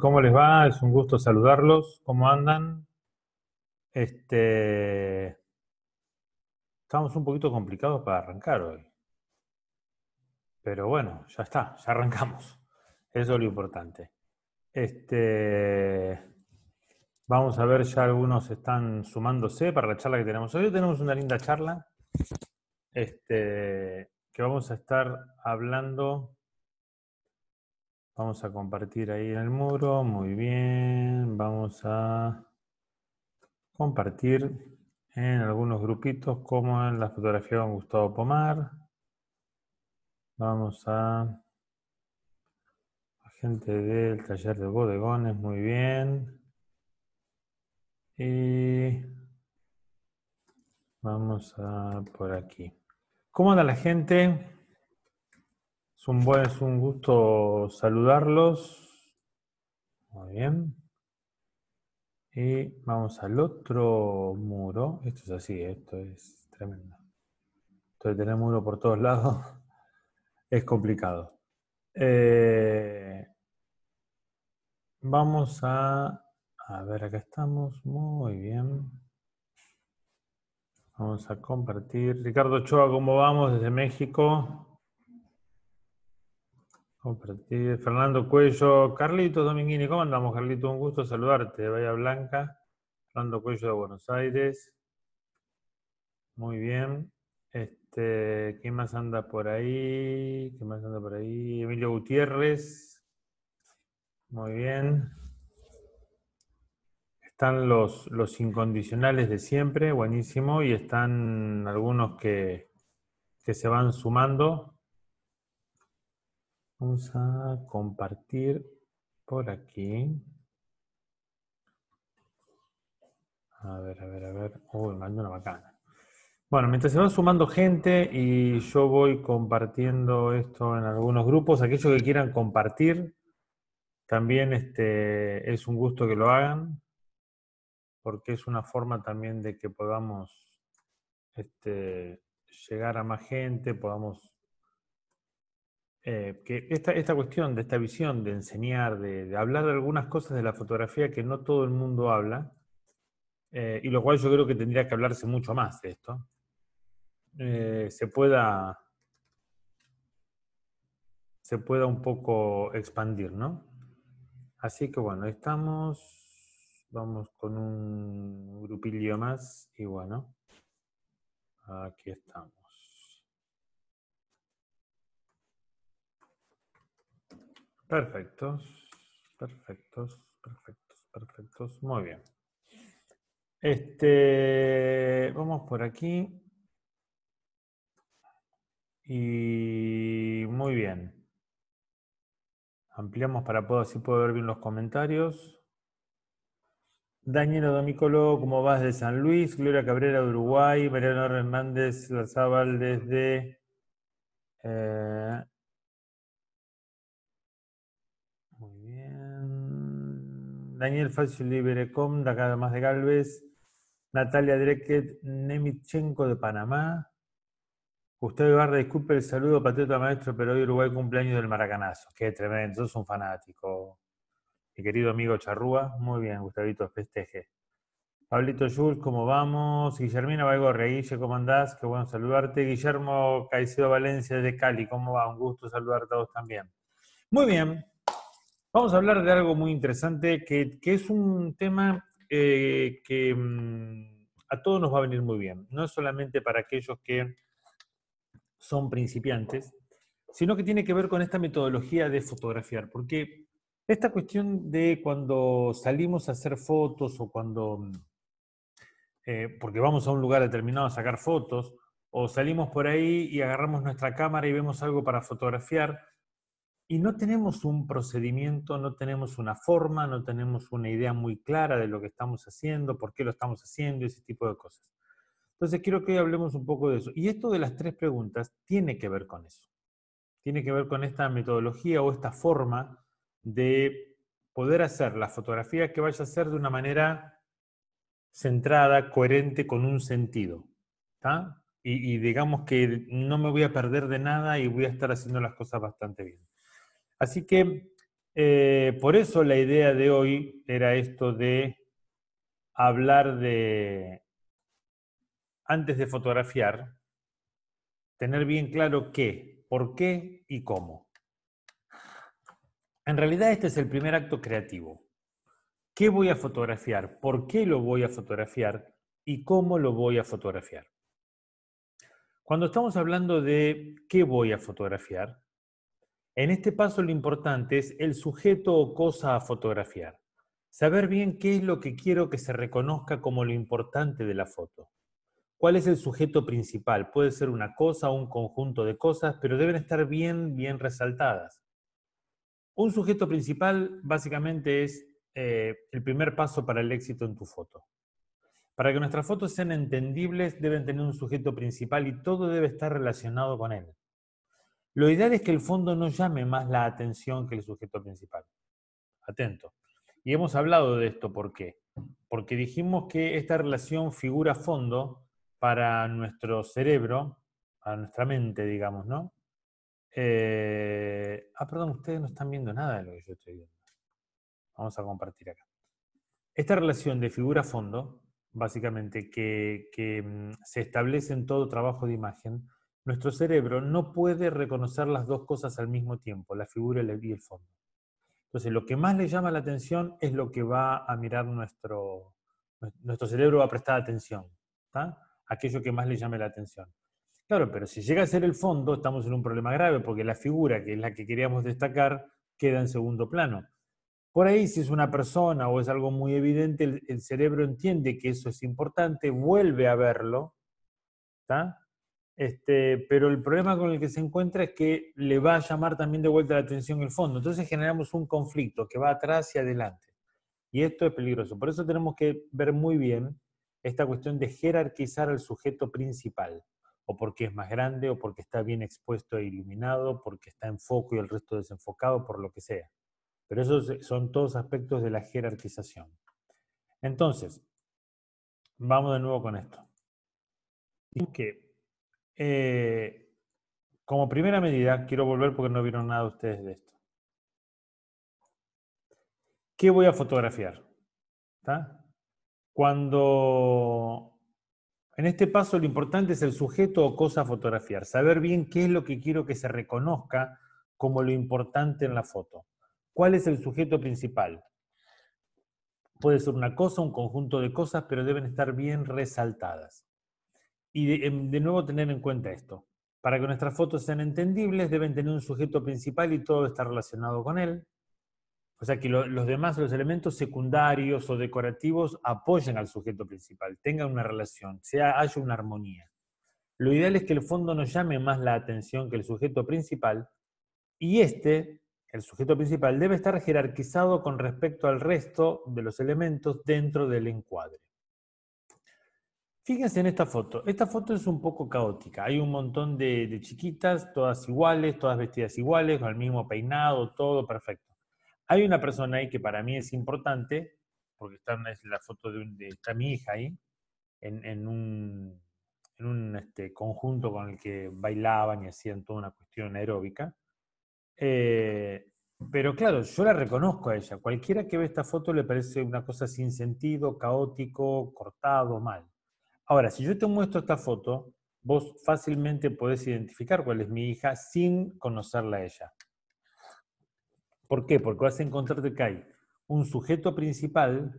¿Cómo les va? Es un gusto saludarlos. ¿Cómo andan? Este, estamos un poquito complicados para arrancar hoy. Pero bueno, ya está, ya arrancamos. Eso es lo importante. Este, vamos a ver, ya algunos están sumándose para la charla que tenemos. Hoy tenemos una linda charla este, que vamos a estar hablando Vamos a compartir ahí en el muro, muy bien. Vamos a compartir en algunos grupitos como en la fotografía con Gustavo Pomar. Vamos a gente del taller de bodegones, muy bien. Y vamos a por aquí. ¿Cómo anda la gente? Es un, buen, es un gusto saludarlos. Muy bien. Y vamos al otro muro. Esto es así, esto es tremendo. Esto de tener muro por todos lados es complicado. Eh, vamos a... A ver, acá estamos. Muy bien. Vamos a compartir. Ricardo Ochoa, ¿cómo vamos desde México? Compartir. Fernando Cuello, Carlitos Dominguini, ¿cómo andamos, Carlito? Un gusto saludarte. Bahía Blanca, Fernando Cuello de Buenos Aires. Muy bien. Este, ¿Quién más anda por ahí? ¿Quién más anda por ahí? Emilio Gutiérrez. Muy bien. Están los, los incondicionales de siempre, buenísimo, y están algunos que, que se van sumando. Vamos a compartir por aquí. A ver, a ver, a ver. Uy, mando una bacana. Bueno, mientras se va sumando gente y yo voy compartiendo esto en algunos grupos, aquellos que quieran compartir, también este, es un gusto que lo hagan, porque es una forma también de que podamos este, llegar a más gente, podamos eh, que esta, esta, cuestión de esta visión de enseñar, de, hablar de algunas cosas de la fotografía que no todo el mundo habla, eh, y lo cual yo creo que tendría que hablarse mucho más de esto, eh, se pueda se pueda un poco expandir, ¿no? Así que bueno, estamos, vamos con un grupillo más y bueno, aquí estamos. Perfectos, perfectos, perfectos, perfectos. Muy bien. Este, vamos por aquí. Y muy bien. Ampliamos para poder, así puedo ver bien los comentarios. Daniela Domicolo, ¿cómo vas de San Luis? Gloria Cabrera de Uruguay. Mariano Hernández Lazábal desde eh, Daniel Facio Liberecom, de acá además de Galvez, Natalia Dreket Nemitchenko de Panamá, Gustavo Ibarra, disculpe el saludo, patriota maestro, pero hoy Uruguay cumpleaños del Maracanazo. Qué tremendo, sos un fanático. Mi querido amigo Charrúa, muy bien, Gustavito, festeje. Pablito Jules, ¿cómo vamos? Guillermina Baigorre, Guille, ¿cómo andás? Qué bueno saludarte. Guillermo Caicedo Valencia de Cali, ¿cómo va? Un gusto saludarte a todos también. Muy bien, Vamos a hablar de algo muy interesante, que, es un tema eh, que mm, a todos nos va a venir muy bien. No es solamente para aquellos que son principiantes, sino que tiene que ver con esta metodología de fotografiar. Porque esta cuestión de cuando salimos a hacer fotos o cuando, eh, porque vamos a un lugar determinado a sacar fotos, o salimos por ahí y agarramos nuestra cámara y vemos algo para fotografiar, y no tenemos un procedimiento, no tenemos una forma, no tenemos una idea muy clara de lo que estamos haciendo, por qué lo estamos haciendo, ese tipo de cosas. Entonces quiero que hoy hablemos un poco de eso. Y esto de las tres preguntas tiene que ver con eso. Tiene que ver con esta metodología o esta forma de poder hacer la fotografía que vaya a ser de una manera centrada, coherente, con un sentido. Y, y digamos que no me voy a perder de nada y voy a estar haciendo las cosas bastante bien. Así que Eh, por eso la idea de hoy era esto de hablar de, antes de fotografiar, tener bien claro qué, por qué y cómo. En realidad este es el primer acto creativo. ¿Qué voy a fotografiar? ¿Por qué lo voy a fotografiar? ¿Y cómo lo voy a fotografiar? Cuando estamos hablando de qué voy a fotografiar, en este paso lo importante es el sujeto o cosa a fotografiar. Saber bien qué es lo que quiero que se reconozca como lo importante de la foto. ¿Cuál es el sujeto principal? Puede ser una cosa o un conjunto de cosas, pero deben estar bien, bien resaltadas. Un sujeto principal básicamente es eh, el primer paso para el éxito en tu foto. Para que nuestras fotos sean entendibles deben tener un sujeto principal y todo debe estar relacionado con él. Lo ideal es que el fondo no llame más la atención que el sujeto principal. Atento. Y hemos hablado de esto, ¿por qué? Porque dijimos que esta relación figura-fondo para nuestro cerebro, para nuestra mente, digamos, ¿no? Eh, ah, perdón, ustedes no están viendo nada de lo que yo estoy viendo. Vamos a compartir acá. Esta relación de figura-fondo, básicamente, que, que mm, se establece en todo trabajo de imagen, nuestro cerebro no puede reconocer las dos cosas al mismo tiempo, la figura y el fondo. Entonces, lo que más le llama la atención es lo que va a mirar nuestro, nuestro cerebro, va a prestar atención, aquello que más le llame la atención. Claro, pero si llega a ser el fondo, estamos en un problema grave, porque la figura, que es la que queríamos destacar, queda en segundo plano. Por ahí, si es una persona o es algo muy evidente, el, cerebro entiende que eso es importante, vuelve a verlo, ¿está? Este, pero el problema con el que se encuentra es que le va a llamar también de vuelta la atención el fondo. Entonces generamos un conflicto que va atrás y adelante. Y esto es peligroso. Por eso tenemos que ver muy bien esta cuestión de jerarquizar al sujeto principal, o porque es más grande, o porque está bien expuesto e iluminado, porque está en foco y el resto desenfocado, por lo que sea. Pero esos son todos aspectos de la jerarquización. Entonces, vamos de nuevo con esto. Que eh, como primera medida, quiero volver porque no vieron nada ustedes de esto. ¿Qué voy a fotografiar? Cuando en este paso lo importante es el sujeto o cosa fotografiar, saber bien qué es lo que quiero que se reconozca como lo importante en la foto. ¿Cuál es el sujeto principal? Puede ser una cosa, un conjunto de cosas, pero deben estar bien resaltadas. Y em, de, nuevo tener en cuenta esto. Para que nuestras fotos sean entendibles, deben tener un sujeto principal y todo está relacionado con él. O sea que los demás, los elementos secundarios o decorativos apoyen al sujeto principal, tengan una relación, sea, haya una armonía. Lo ideal es que el fondo no llame más la atención que el sujeto principal y este, el sujeto principal, debe estar jerarquizado con respecto al resto de los elementos dentro del encuadre. Fíjense en esta foto. Esta foto es un poco caótica. Hay un montón de, chiquitas, todas iguales, todas vestidas iguales, con el mismo peinado, todo perfecto. Hay una persona ahí que para mí es importante, porque está, es la foto de, está mi hija ahí, en, un, en un este, conjunto con el que bailaban y hacían toda una cuestión aeróbica. Eh, pero claro, yo la reconozco a ella. Cualquiera que ve esta foto le parece una cosa sin sentido, caótico, cortado, mal. Ahora, si yo te muestro esta foto, vos fácilmente podés identificar cuál es mi hija sin conocerla a ella. ¿Por qué? Porque vas a encontrarte que hay un sujeto principal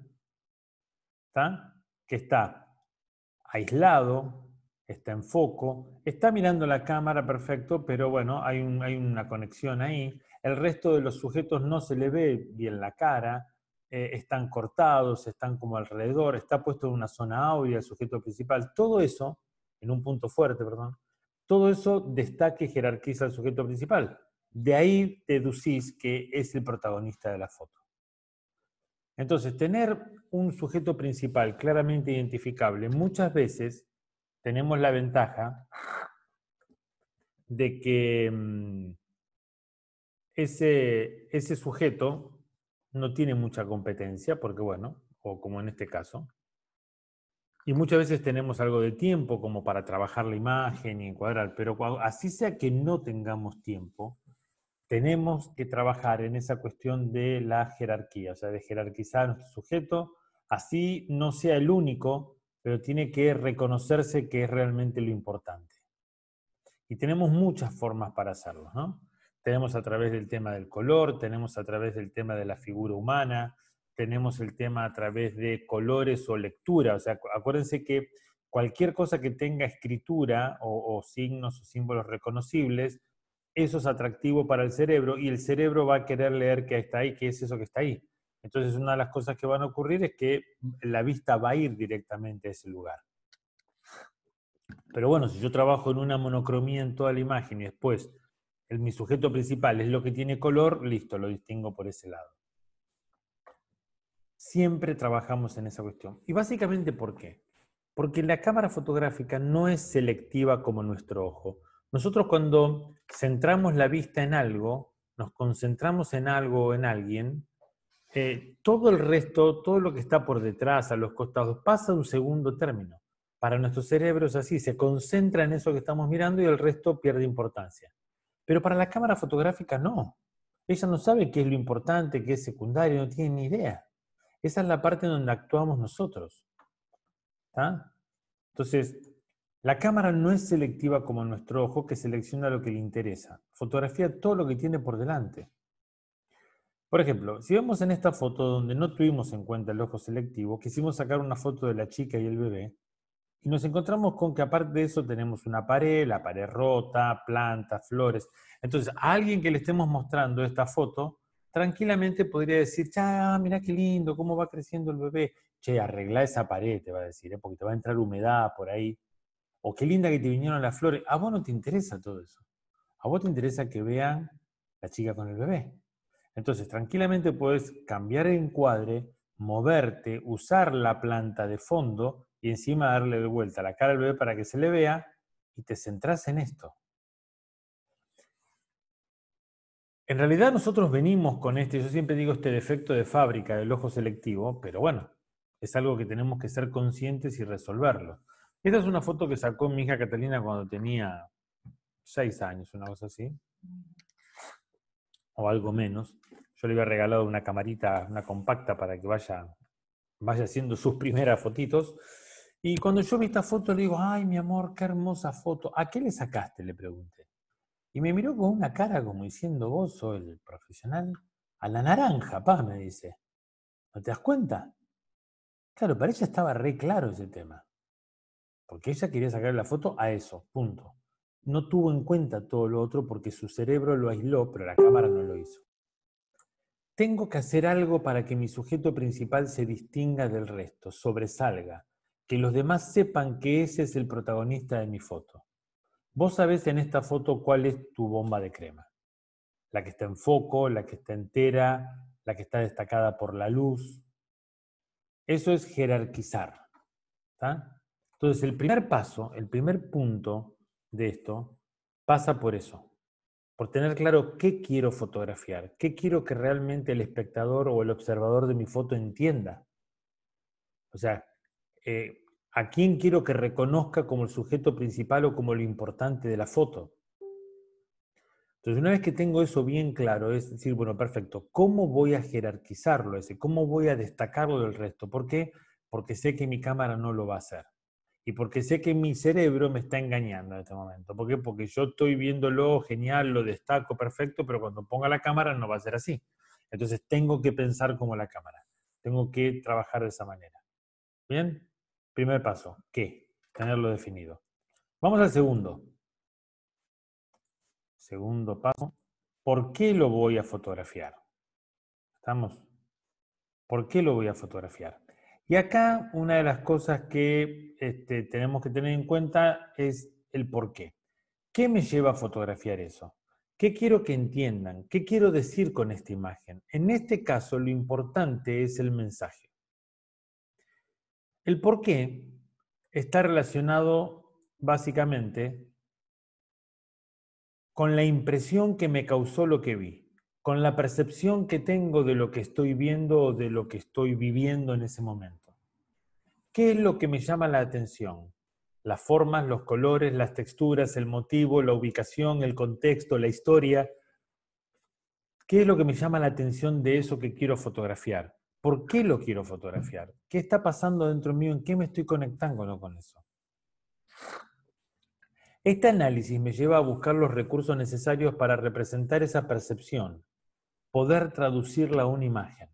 que está aislado, está en foco, está mirando la cámara perfecto, pero bueno, hay, hay una conexión ahí. El resto de los sujetos no se le ve bien la cara, eh, están cortados, están como alrededor, está puesto en una zona audio el sujeto principal, todo eso, en un punto fuerte, perdón, todo eso destaca y jerarquiza al sujeto principal. De ahí deducís que es el protagonista de la foto. Entonces, tener un sujeto principal claramente identificable, muchas veces tenemos la ventaja de que mm, ese, ese sujeto no tiene mucha competencia, porque bueno, o como en este caso, y muchas veces tenemos algo de tiempo como para trabajar la imagen y encuadrar, pero así sea que no tengamos tiempo, tenemos que trabajar en esa cuestión de la jerarquía, o sea, de jerarquizar a nuestro sujeto, así no sea el único, pero tiene que reconocerse que es realmente lo importante. Y tenemos muchas formas para hacerlo, ¿no? Tenemos a través del tema del color, tenemos a través del tema de la figura humana, tenemos el tema a través de colores o lectura. O sea, acuérdense que cualquier cosa que tenga escritura o, signos o símbolos reconocibles, eso es atractivo para el cerebro y el cerebro va a querer leer qué está ahí, qué es eso que está ahí. Entonces, una de las cosas que van a ocurrir es que la vista va a ir directamente a ese lugar. Pero bueno, si yo trabajo en una monocromía en toda la imagen y después mi sujeto principal es lo que tiene color, listo, lo distingo por ese lado. Siempre trabajamos en esa cuestión. Y básicamente, ¿por qué? Porque la cámara fotográfica no es selectiva como nuestro ojo. Nosotros cuando centramos la vista en algo, nos concentramos en algo o en alguien, eh, todo el resto, todo lo que está por detrás, a los costados, pasa a un segundo término. Para nuestro cerebro es así, se concentra en eso que estamos mirando y el resto pierde importancia. Pero para la cámara fotográfica no. Ella no sabe qué es lo importante, qué es secundario, no tiene ni idea. Esa es la parte donde actuamos nosotros. Entonces, la cámara no es selectiva como nuestro ojo que selecciona lo que le interesa. Fotografía todo lo que tiene por delante. Por ejemplo, si vemos en esta foto donde no tuvimos en cuenta el ojo selectivo, quisimos sacar una foto de la chica y el bebé, y nos encontramos con que aparte de eso tenemos una pared, la pared rota, plantas, flores. Entonces, a alguien que le estemos mostrando esta foto, tranquilamente podría decir, ya, mira qué lindo, cómo va creciendo el bebé. Che, arregla esa pared, te va a decir, ¿eh? porque te va a entrar humedad por ahí. O qué linda que te vinieron las flores. A vos no te interesa todo eso. A vos te interesa que vean la chica con el bebé. Entonces, tranquilamente puedes cambiar el encuadre, moverte, usar la planta de fondo y encima darle de vuelta la cara al bebé para que se le vea y te centras en esto. En realidad nosotros venimos con este, yo siempre digo este defecto de fábrica del ojo selectivo, pero bueno, es algo que tenemos que ser conscientes y resolverlo. Esta es una foto que sacó mi hija Catalina cuando tenía seis años, una cosa así o algo menos. Yo le había regalado una camarita, una compacta para que vaya, vaya haciendo sus primeras fotitos. Y cuando yo vi esta foto le digo, ay mi amor, qué hermosa foto. ¿A qué le sacaste? Le pregunté. Y me miró con una cara como diciendo, vos sos el profesional. A la naranja, pa, me dice. ¿No te das cuenta? Claro, para ella estaba re claro ese tema. Porque ella quería sacar la foto a eso, punto no tuvo en cuenta todo lo otro porque su cerebro lo aisló, pero la cámara no lo hizo. Tengo que hacer algo para que mi sujeto principal se distinga del resto, sobresalga, que los demás sepan que ese es el protagonista de mi foto. Vos sabés en esta foto cuál es tu bomba de crema. La que está en foco, la que está entera, la que está destacada por la luz. Eso es jerarquizar. Entonces, el primer paso, el primer punto de esto pasa por eso, por tener claro qué quiero fotografiar, qué quiero que realmente el espectador o el observador de mi foto entienda. O sea, eh, a quién quiero que reconozca como el sujeto principal o como lo importante de la foto. Entonces, una vez que tengo eso bien claro, es decir, bueno, perfecto, ¿cómo voy a jerarquizarlo ese? ¿Cómo voy a destacarlo del resto? ¿Por qué? Porque sé que mi cámara no lo va a hacer y porque sé que mi cerebro me está engañando en este momento. ¿Por qué? Porque yo estoy viéndolo genial, lo destaco perfecto, pero cuando ponga la cámara no va a ser así. Entonces tengo que pensar como la cámara. Tengo que trabajar de esa manera. Bien, primer paso, ¿qué? Tenerlo definido. Vamos al segundo. Segundo paso, ¿por qué lo voy a fotografiar? ¿Estamos? ¿Por qué lo voy a fotografiar? Y acá una de las cosas que este, tenemos que tener en cuenta es el por qué. ¿Qué me lleva a fotografiar eso? ¿Qué quiero que entiendan? ¿Qué quiero decir con esta imagen? En este caso, lo importante es el mensaje. El por qué está relacionado básicamente con la impresión que me causó lo que vi con la percepción que tengo de lo que estoy viendo o de lo que estoy viviendo en ese momento. ¿Qué es lo que me llama la atención? Las formas, los colores, las texturas, el motivo, la ubicación, el contexto, la historia. ¿Qué es lo que me llama la atención de eso que quiero fotografiar? ¿Por qué lo quiero fotografiar? ¿Qué está pasando dentro mío? ¿En qué me estoy conectando con eso? Este análisis me lleva a buscar los recursos necesarios para representar esa percepción, poder traducirla a una imagen.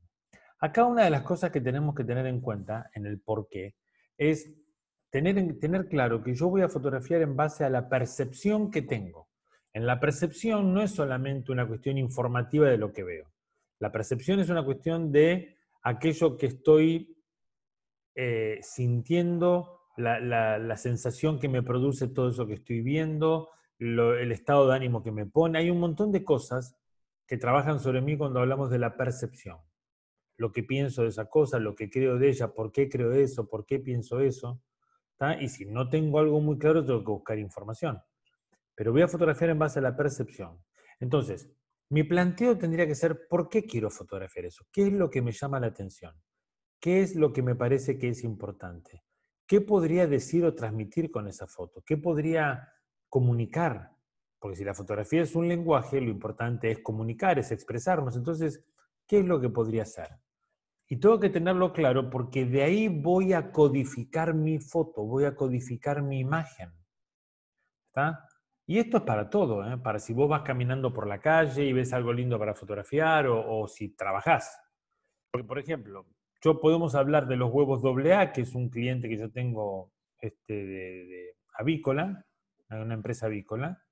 Acá una de las cosas que tenemos que tener en cuenta en el por qué es tener, tener claro que yo voy a fotografiar en base a la percepción que tengo. En la percepción no es solamente una cuestión informativa de lo que veo. La percepción es una cuestión de aquello que estoy eh, sintiendo, la, sensación que me produce todo eso que estoy viendo, el estado de ánimo que me pone. Hay un montón de cosas que trabajan sobre mí cuando hablamos de la percepción. Lo que pienso de esa cosa, lo que creo de ella, por qué creo eso, por qué pienso eso. Y si no tengo algo muy claro, tengo que buscar información. Pero voy a fotografiar en base a la percepción. Entonces, mi planteo tendría que ser, ¿por qué quiero fotografiar eso? ¿Qué es lo que me llama la atención? ¿Qué es lo que me parece que es importante? ¿Qué podría decir o transmitir con esa foto? ¿Qué podría comunicar? Porque si la fotografía es un lenguaje, lo importante es comunicar, es expresarnos. Entonces, ¿qué es lo que podría ser? Y tengo que tenerlo claro porque de ahí voy a codificar mi foto, voy a codificar mi imagen. ¿Está? Y esto es para todo, ¿eh? para si vos vas caminando por la calle y ves algo lindo para fotografiar o, si trabajás. Porque, por ejemplo, yo podemos hablar de los huevos AA, que es un cliente que yo tengo este, de, avícola, una empresa avícola,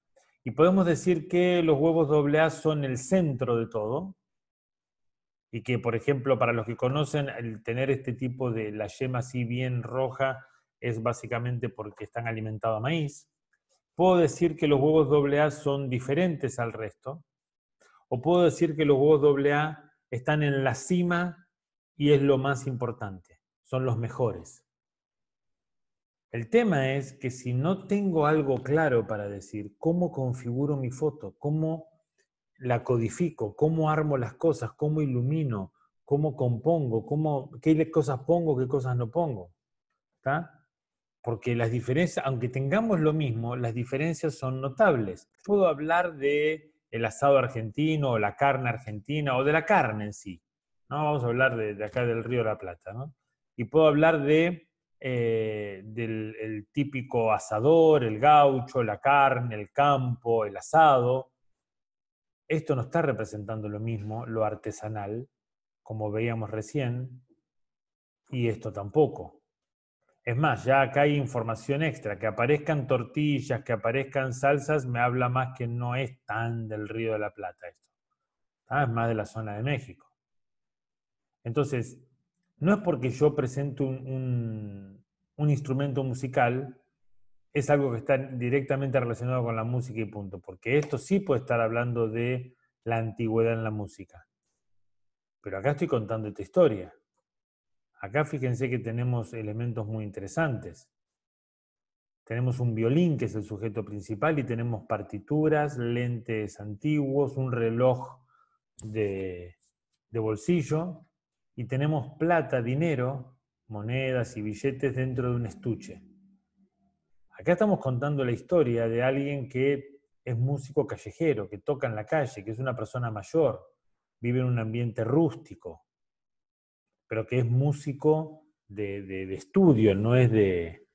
y podemos decir que los huevos AA son el centro de todo, y que, por ejemplo, para los que conocen, el tener este tipo de la yema así bien roja es básicamente porque están alimentados a maíz. Puedo decir que los huevos AA son diferentes al resto, o puedo decir que los huevos AA están en la cima y es lo más importante, son los mejores. El tema es que si no tengo algo claro para decir cómo configuro mi foto, cómo la codifico, cómo armo las cosas, cómo ilumino, cómo compongo, cómo, qué cosas pongo, qué cosas no pongo. Porque las diferencias, aunque tengamos lo mismo, las diferencias son notables. Puedo hablar de el asado argentino o la carne argentina o de la carne en sí. ¿No? Vamos a hablar de, acá del Río de la Plata. ¿no? Y puedo hablar de, eh, del típico asador, el gaucho, la carne, el campo, el asado. Esto no está representando lo mismo, lo artesanal, como veíamos recién, y esto tampoco. Es más, ya acá hay información extra. Que aparezcan tortillas, que aparezcan salsas, me habla más que no es tan del Río de la Plata esto. Es más de la zona de México. Entonces, no es porque yo presento un, instrumento musical, es algo que está directamente relacionado con la música y punto. Porque esto sí puede estar hablando de la antigüedad en la música. Pero acá estoy contando esta historia. Acá fíjense que tenemos elementos muy interesantes. Tenemos un violín, que es el sujeto principal, y tenemos partituras, lentes antiguos, un reloj de, bolsillo, y tenemos plata, dinero, monedas y billetes dentro de un estuche. Acá estamos contando la historia de alguien que es músico callejero, que toca en la calle, que es una persona mayor, vive en un ambiente rústico, pero que es músico de, estudio, no es de,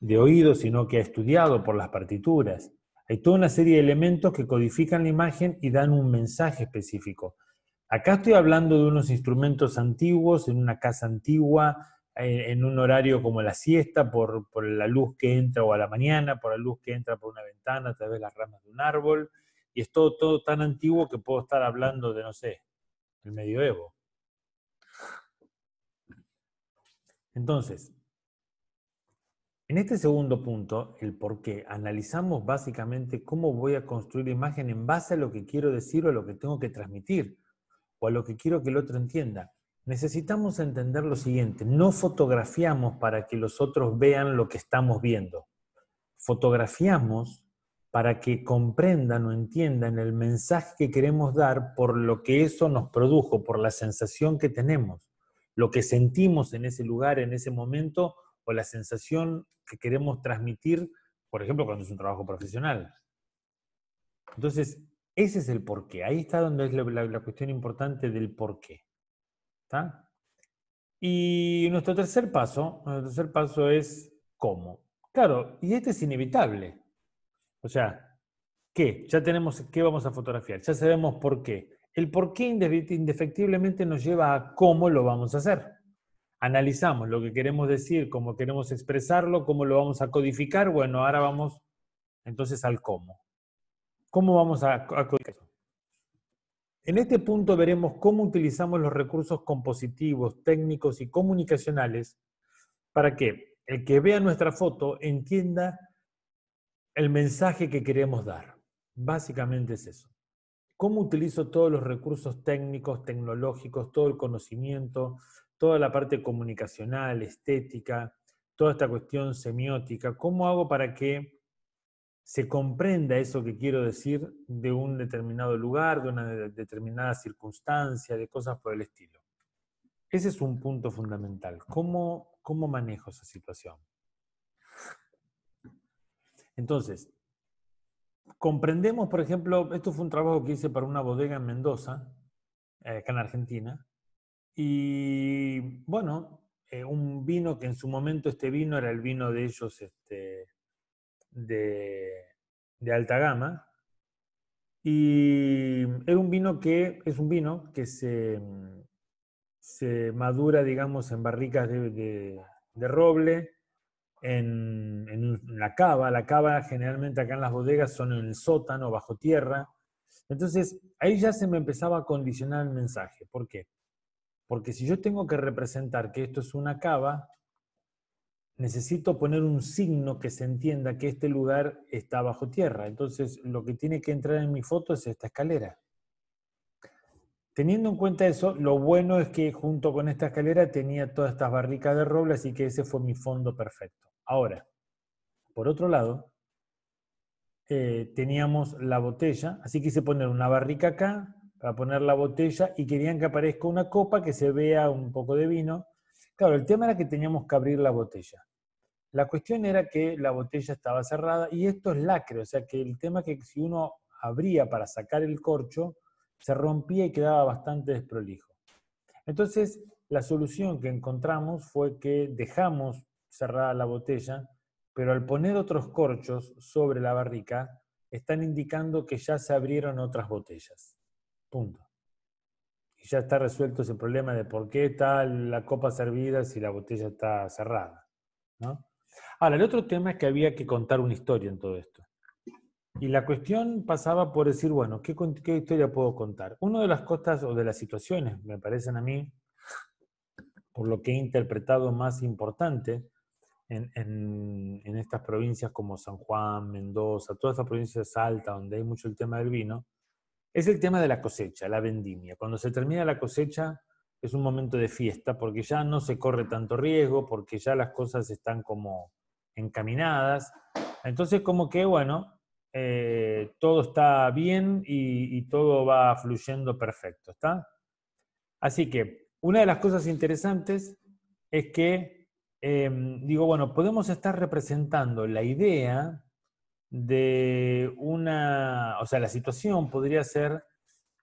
de oído, sino que ha estudiado por las partituras. Hay toda una serie de elementos que codifican la imagen y dan un mensaje específico. Acá estoy hablando de unos instrumentos antiguos, en una casa antigua, en un horario como la siesta, por, la luz que entra o a la mañana, por la luz que entra por una ventana a través de las ramas de un árbol, y es todo, todo tan antiguo que puedo estar hablando de, no sé, el medioevo. Entonces, en este segundo punto, el por qué, analizamos básicamente cómo voy a construir imagen en base a lo que quiero decir o a lo que tengo que transmitir, o a lo que quiero que el otro entienda. Necesitamos entender lo siguiente, no fotografiamos para que los otros vean lo que estamos viendo. Fotografiamos para que comprendan o entiendan el mensaje que queremos dar por lo que eso nos produjo, por la sensación que tenemos lo que sentimos en ese lugar, en ese momento, o la sensación que queremos transmitir, por ejemplo, cuando es un trabajo profesional. Entonces, Ese es el porqué. Ahí está donde es la, cuestión importante del porqué. ¿Está? Y nuestro tercer paso, nuestro tercer paso es cómo. Claro, y este es inevitable. O sea, ¿qué? Ya tenemos qué vamos a fotografiar, ya sabemos por qué. El por qué indefectiblemente nos lleva a cómo lo vamos a hacer. Analizamos lo que queremos decir, cómo queremos expresarlo, cómo lo vamos a codificar. Bueno, ahora vamos entonces al cómo. ¿Cómo vamos a, codificar eso? En este punto veremos cómo utilizamos los recursos compositivos, técnicos y comunicacionales para que el que vea nuestra foto entienda el mensaje que queremos dar. Básicamente es eso. ¿Cómo utilizo todos los recursos técnicos, tecnológicos, todo el conocimiento, toda la parte comunicacional, estética, toda esta cuestión semiótica? ¿Cómo hago para que se comprenda eso que quiero decir de un determinado lugar, de una determinada circunstancia, de cosas por el estilo? Ese es un punto fundamental. ¿Cómo, cómo manejo esa situación? Entonces, comprendemos, por ejemplo, esto fue un trabajo que hice para una bodega en Mendoza, eh, acá en Argentina, y bueno, eh, un vino que en su momento este vino era el vino de ellos este, de, alta gama, y era un vino que es un vino que se, se madura, digamos, en barricas de roble, en, la cava. La cava generalmente acá en las bodegas son en el sótano, bajo tierra. Entonces, ahí ya se me empezaba a condicionar el mensaje. ¿Por qué? Porque si yo tengo que representar que esto es una cava, necesito poner un signo que se entienda que este lugar está bajo tierra. Entonces, lo que tiene que entrar en mi foto es esta escalera. Teniendo en cuenta eso, lo bueno es que junto con esta escalera tenía todas estas barricas de roble, así que ese fue mi fondo perfecto. Ahora, por otro lado, eh, teníamos la botella, así quise poner una barrica acá para poner la botella y querían que aparezca una copa que se vea un poco de vino. Claro, el tema era que teníamos que abrir la botella. La cuestión era que la botella estaba cerrada y esto es lacre, o sea que el tema es que si uno abría para sacar el corcho, se rompía y quedaba bastante desprolijo. Entonces, la solución que encontramos fue que dejamos cerrada la botella, pero al poner otros corchos sobre la barrica, están indicando que ya se abrieron otras botellas. Punto. Y ya está resuelto ese problema de por qué está la copa servida si la botella está cerrada. Ahora, el otro tema es que había que contar una historia en todo esto. Y la cuestión pasaba por decir, bueno, ¿qué, historia puedo contar? Una de las cosas o de las situaciones, me parecen a mí, por lo que he interpretado más importante en, estas provincias como San Juan, Mendoza, todas estas provincias altas donde hay mucho el tema del vino, es el tema de la cosecha, la vendimia. Cuando se termina la cosecha es un momento de fiesta porque ya no se corre tanto riesgo, porque ya las cosas están como encaminadas. Entonces como que, bueno, eh, todo está bien y, todo va fluyendo perfecto, ¿está? Así que una de las cosas interesantes es que, em, digo, bueno, podemos estar representando la idea de una, o sea, la situación podría ser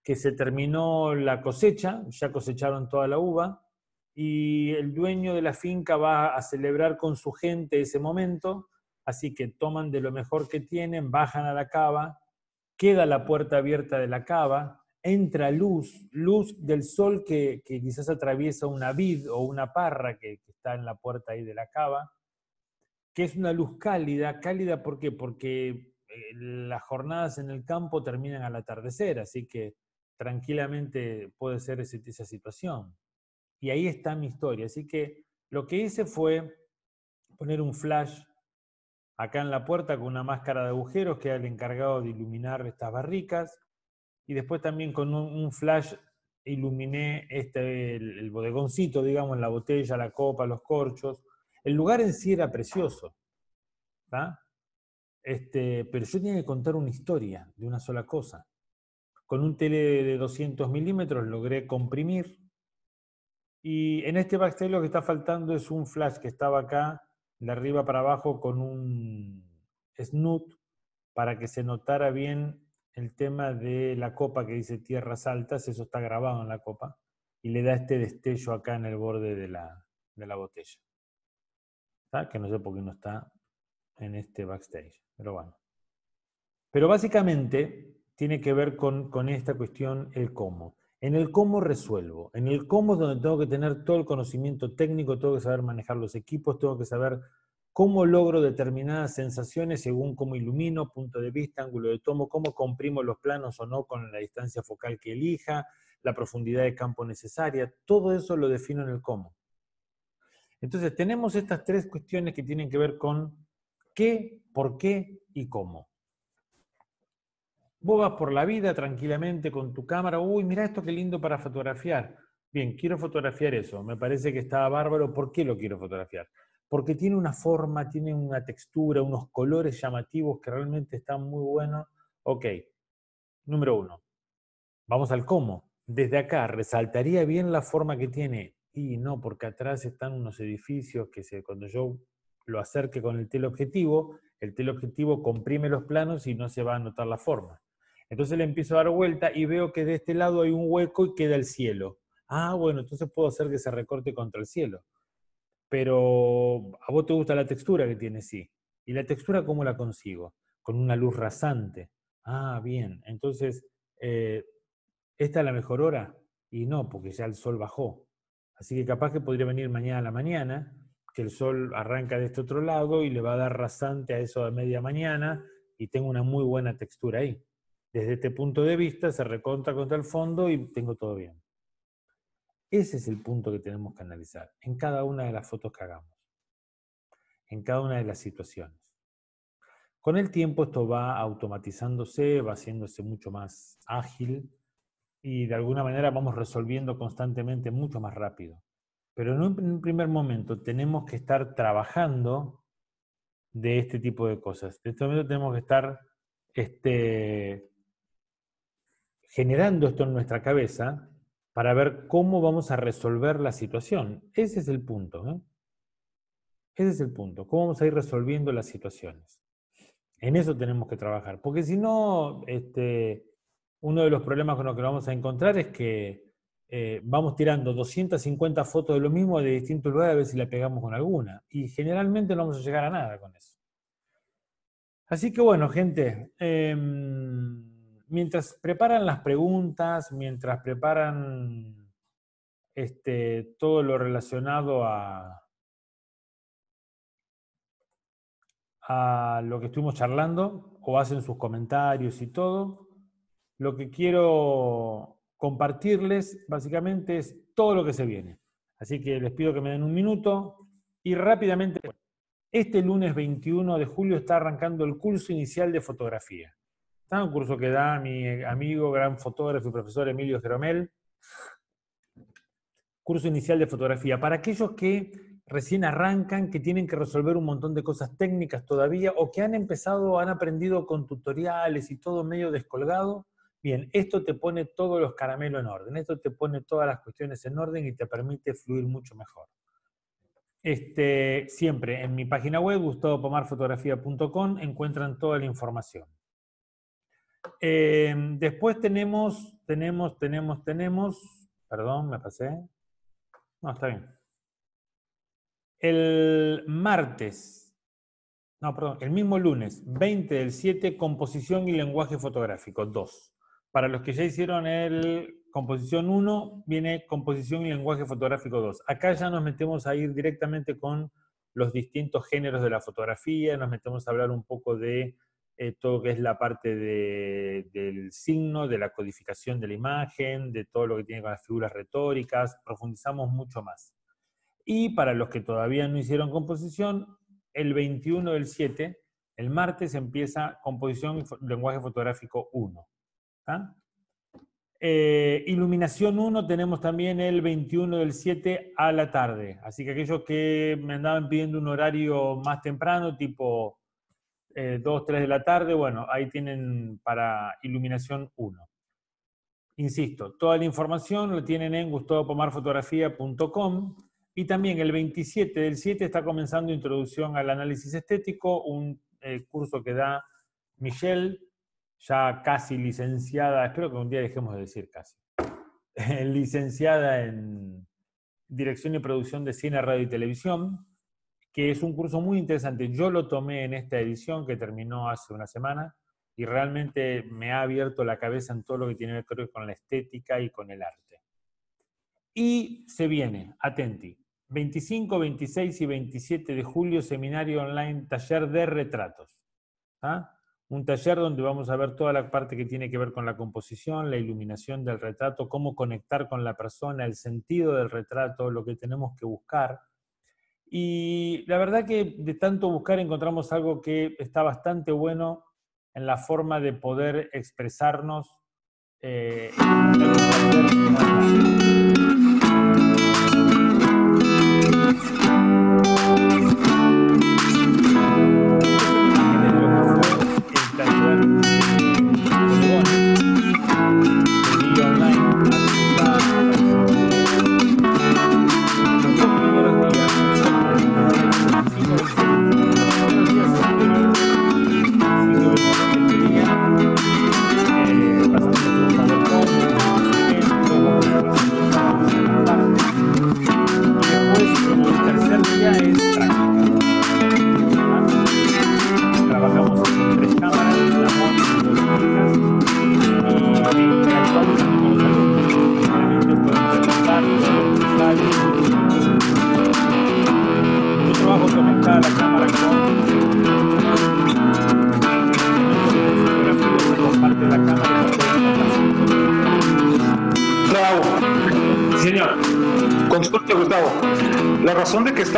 que se terminó la cosecha, ya cosecharon toda la uva, y el dueño de la finca va a celebrar con su gente ese momento, Así que toman de lo mejor que tienen, bajan a la cava, queda la puerta abierta de la cava, entra luz, luz del sol que, quizás atraviesa una vid o una parra que, está en la puerta ahí de la cava, que es una luz cálida. ¿Cálida por qué? Porque eh, las jornadas en el campo terminan al atardecer, así que tranquilamente puede ser esa situación. Y ahí está mi historia. Así que lo que hice fue poner un flash acá en la puerta con una máscara de agujeros que era el encargado de iluminar estas barricas. Y después también con un, flash iluminé este, el, bodegoncito, digamos, la botella, la copa, los corchos. El lugar en sí era precioso. Este, pero yo tenía que contar una historia de una sola cosa. Con un tele de 200 milímetros logré comprimir. Y en este backstage lo que está faltando es un flash que estaba acá de arriba para abajo con un snoot para que se notara bien el tema de la copa que dice tierras altas, eso está grabado en la copa, y le da este destello acá en el borde de la, botella. Que no sé por qué no está en este backstage, pero bueno. Pero básicamente tiene que ver con, esta cuestión, el cómo. En el cómo resuelvo. En el cómo es donde tengo que tener todo el conocimiento técnico, tengo que saber manejar los equipos, tengo que saber cómo logro determinadas sensaciones según cómo ilumino, punto de vista, ángulo de tomo, cómo comprimo los planos o no con la distancia focal que elija, la profundidad de campo necesaria, todo eso lo defino en el cómo. Entonces tenemos estas tres cuestiones que tienen que ver con qué, por qué y cómo. Vos vas por la vida tranquilamente con tu cámara, uy, mira esto qué lindo para fotografiar. Bien, quiero fotografiar eso, me parece que está bárbaro, ¿por qué lo quiero fotografiar? porque tiene una forma, tiene una textura, unos colores llamativos que realmente están muy buenos. Ok, número uno, vamos al cómo. Desde acá, ¿resaltaría bien la forma que tiene? Y no, porque atrás están unos edificios que cuando yo lo acerque con el teleobjetivo, el teleobjetivo comprime los planos y no se va a notar la forma. Entonces le empiezo a dar vuelta y veo que de este lado hay un hueco y queda el cielo. Ah, bueno, entonces puedo hacer que se recorte contra el cielo. Pero a vos te gusta la textura que tiene, sí. ¿Y la textura cómo la consigo? Con una luz rasante. Ah, bien. Entonces, eh, ¿esta es la mejor hora? Y no, porque ya el sol bajó. Así que capaz que podría venir mañana a la mañana, que el sol arranca de este otro lado y le va a dar rasante a eso de media mañana y tengo una muy buena textura ahí. Desde este punto de vista se recontra contra el fondo y tengo todo bien. Ese es el punto que tenemos que analizar en cada una de las fotos que hagamos, en cada una de las situaciones. Con el tiempo esto va automatizándose, va haciéndose mucho más ágil y de alguna manera vamos resolviendo constantemente mucho más rápido. Pero en un primer momento tenemos que estar trabajando de este tipo de cosas. En este momento tenemos que estar este, generando esto en nuestra cabeza para ver cómo vamos a resolver la situación. Ese es el punto. ¿eh? Ese es el punto. ¿Cómo vamos a ir resolviendo las situaciones? En eso tenemos que trabajar. Porque si no, este, uno de los problemas con los que vamos a encontrar es que eh, vamos tirando 250 fotos de lo mismo de distintos lugares a ver si la pegamos con alguna. Y generalmente no vamos a llegar a nada con eso. Así que bueno, gente. Em, mientras preparan las preguntas, mientras preparan este, todo lo relacionado a, a lo que estuvimos charlando, o hacen sus comentarios y todo, lo que quiero compartirles básicamente es todo lo que se viene. Así que les pido que me den un minuto y rápidamente, este lunes 21 de julio está arrancando el curso inicial de fotografía. Está un curso que da mi amigo, gran fotógrafo y profesor Emilio Jeromel. Curso inicial de fotografía. Para aquellos que recién arrancan, que tienen que resolver un montón de cosas técnicas todavía, o que han empezado, han aprendido con tutoriales y todo medio descolgado, bien, esto te pone todos los caramelos en orden, esto te pone todas las cuestiones en orden y te permite fluir mucho mejor. Este, siempre en mi página web, gustavopomarfotografía.com, encuentran toda la información. Em, después tenemos, tenemos, tenemos, tenemos, perdón, me pasé. No, está bien. El martes, no, perdón, el mismo lunes, 20 del 7, composición y lenguaje fotográfico, 2. Para los que ya hicieron el composición 1, viene composición y lenguaje fotográfico 2. Acá ya nos metemos a ir directamente con los distintos géneros de la fotografía, nos metemos a hablar un poco de eh, todo lo que es la parte del signo, de la codificación de la imagen, de todo lo que tiene con las figuras retóricas, profundizamos mucho más. Y para los que todavía no hicieron composición, el 21 del 7, el martes empieza composición y lenguaje fotográfico 1. Eh, iluminación 1 tenemos también el 21 del 7 a la tarde. Así que aquellos que me andaban pidiendo un horario más temprano, tipo 2, eh, 3 de la tarde, bueno, ahí tienen para iluminación 1. Insisto, toda la información la tienen en gustavopomarfotografía.com y también el 27 del 7 está comenzando Introducción al Análisis Estético, un eh, curso que da Michelle ya casi licenciada, espero que un día dejemos de decir casi, licenciada en Dirección y Producción de Cine, Radio y Televisión, que es un curso muy interesante. Yo lo tomé en esta edición que terminó hace una semana y realmente me ha abierto la cabeza en todo lo que tiene que ver con la estética y con el arte. Y se viene, atenti, 25, 26 y 27 de julio, seminario online, taller de retratos. ¿ah? Un taller donde vamos a ver toda la parte que tiene que ver con la composición, la iluminación del retrato, cómo conectar con la persona, el sentido del retrato, lo que tenemos que buscar. Y la verdad que de tanto buscar encontramos algo que está bastante bueno en la forma de poder expresarnos. Eh,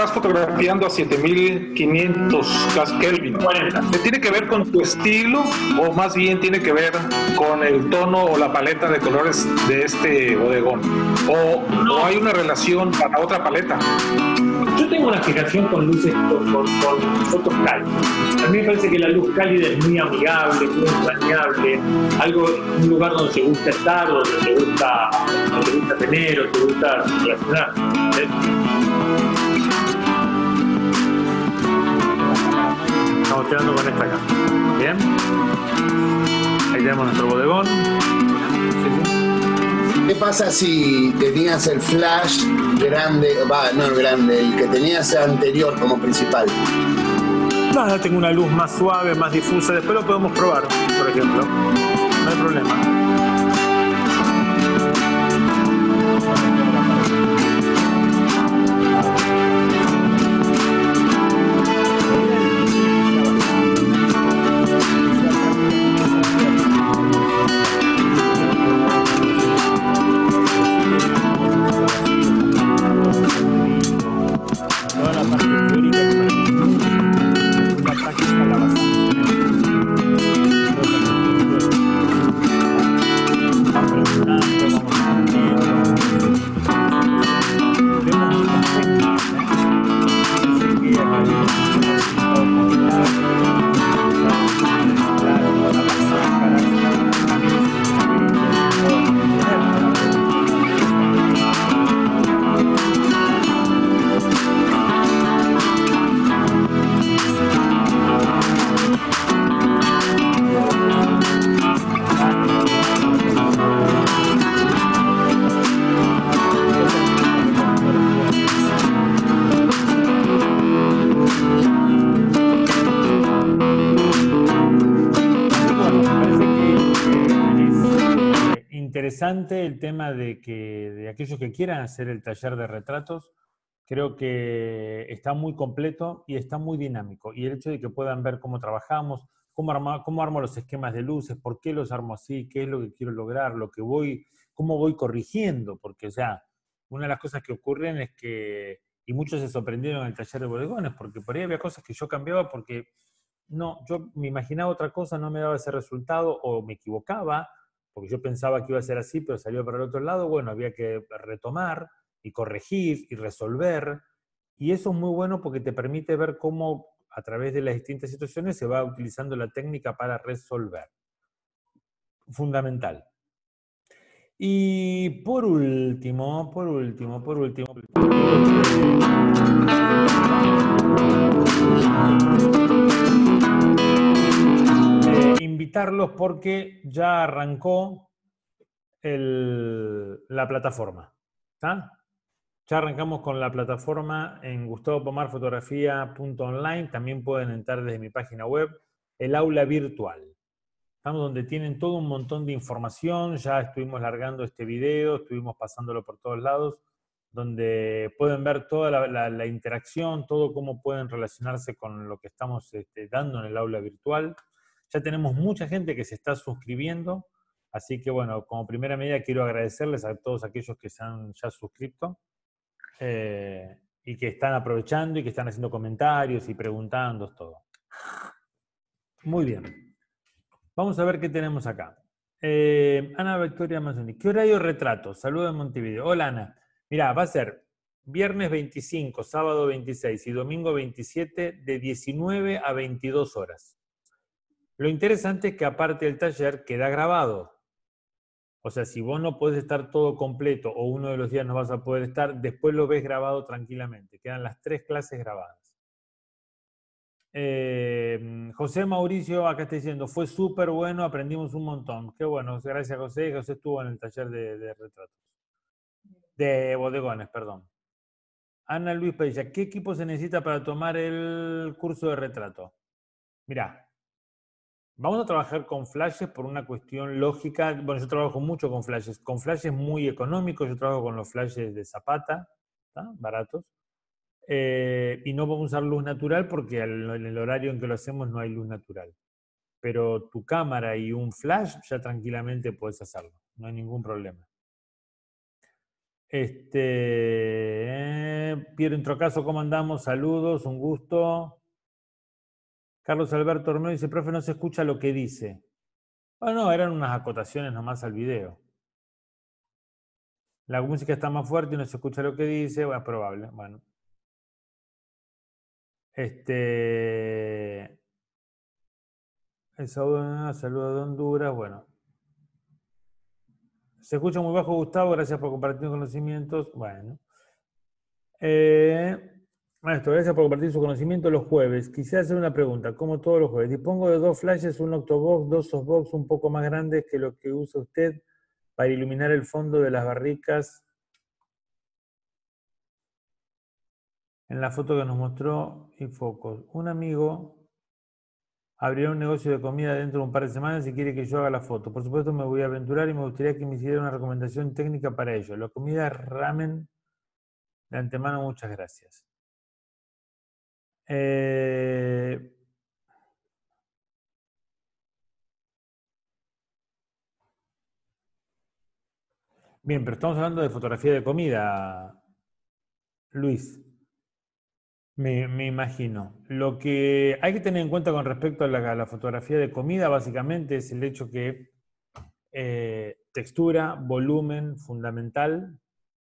fotografiando a 7500 Kelvin. ¿Tiene que ver con tu estilo o más bien tiene que ver con el tono o la paleta de colores de este bodegón? ¿O, no. hay una relación para otra paleta? Yo tengo una fijación con luces, con, con, fotos cálidas. A mí me parece que la luz cálida es muy amigable, muy entrañable, algo, un lugar donde se gusta estar, donde se gusta, donde gusta tener, o te gusta relacionar. Estamos tirando con esta acá. Bien. Ahí tenemos nuestro bodegón. ¿Qué pasa si tenías el flash grande, va, no el grande, el que tenías anterior como principal? Nada, tengo una luz más suave, más difusa, después lo podemos probar, por ejemplo. No hay problema. El tema de que de aquellos que quieran hacer el taller de retratos, creo que está muy completo y está muy dinámico. Y el hecho de que puedan ver cómo trabajamos, cómo, arma, cómo armo los esquemas de luces, por qué los armo así, qué es lo que quiero lograr, lo que voy, cómo voy corrigiendo, porque, o sea, una de las cosas que ocurren es que, y muchos se sorprendieron en el taller de bodegones, porque por ahí había cosas que yo cambiaba porque no, yo me imaginaba otra cosa, no me daba ese resultado o me equivocaba porque yo pensaba que iba a ser así, pero salió para el otro lado, bueno, había que retomar y corregir y resolver. Y eso es muy bueno porque te permite ver cómo a través de las distintas situaciones se va utilizando la técnica para resolver. Fundamental. Y por último, por último, por último. Invitarlos porque ya arrancó la plataforma. Ya arrancamos con la plataforma en gustavopomarfotografía.online. También pueden entrar desde mi página web, el aula virtual. Estamos donde tienen todo un montón de información. Ya estuvimos largando este video, estuvimos pasándolo por todos lados, donde pueden ver toda la, interacción, todo cómo pueden relacionarse con lo que estamos este, dando en el aula virtual. Ya tenemos mucha gente que se está suscribiendo. Así que bueno, como primera medida quiero agradecerles a todos aquellos que se han ya suscrito. Eh, y que están aprovechando y que están haciendo comentarios y preguntando todo. Muy bien. Vamos a ver qué tenemos acá. Eh, Ana Victoria Mazzoni. ¿Qué horario retrato? Saludos de Montevideo. Hola Ana. Mira, va a ser viernes 25, sábado 26 y domingo 27 de 19 a 22 horas. Lo interesante es que aparte del taller queda grabado. O sea, si vos no podés estar todo completo o uno de los días no vas a poder estar, después lo ves grabado tranquilamente. Quedan las tres clases grabadas. Eh, José Mauricio acá está diciendo, fue súper bueno, aprendimos un montón. Qué bueno, gracias José. José estuvo en el taller de, retratos. De bodegones, perdón. Ana Luis Padilla, ¿qué equipo se necesita para tomar el curso de retrato? Mirá, Vamos a trabajar con flashes por una cuestión lógica. Bueno, yo trabajo mucho con flashes. Con flashes muy económicos, yo trabajo con los flashes de Zapata, baratos. Eh, y no vamos a usar luz natural porque en el horario en que lo hacemos no hay luz natural. Pero tu cámara y un flash ya tranquilamente puedes hacerlo. No hay ningún problema. Este, eh, Piero Introcaso, ¿cómo andamos? Saludos, un gusto. Carlos Alberto Romero dice, profe, no se escucha lo que dice. Bueno, no, eran unas acotaciones nomás al video. La música está más fuerte y no se escucha lo que dice, bueno, es probable, bueno. Este... El de Honduras, bueno. Se escucha muy bajo, Gustavo, gracias por compartir conocimientos. Bueno. Eh, Maestro, gracias por compartir su conocimiento los jueves. Quisiera hacer una pregunta, como todos los jueves. Dispongo de dos flashes, un octobox, dos softbox un poco más grandes que lo que usa usted para iluminar el fondo de las barricas. En la foto que nos mostró y focos. Un amigo abrió un negocio de comida dentro de un par de semanas y quiere que yo haga la foto. Por supuesto me voy a aventurar y me gustaría que me hiciera una recomendación técnica para ello. La comida ramen de antemano, muchas gracias. Eh, bien, pero estamos hablando de fotografía de comida, Luis. Me, imagino. Lo que hay que tener en cuenta con respecto a la, fotografía de comida, básicamente, es el hecho que eh, textura, volumen fundamental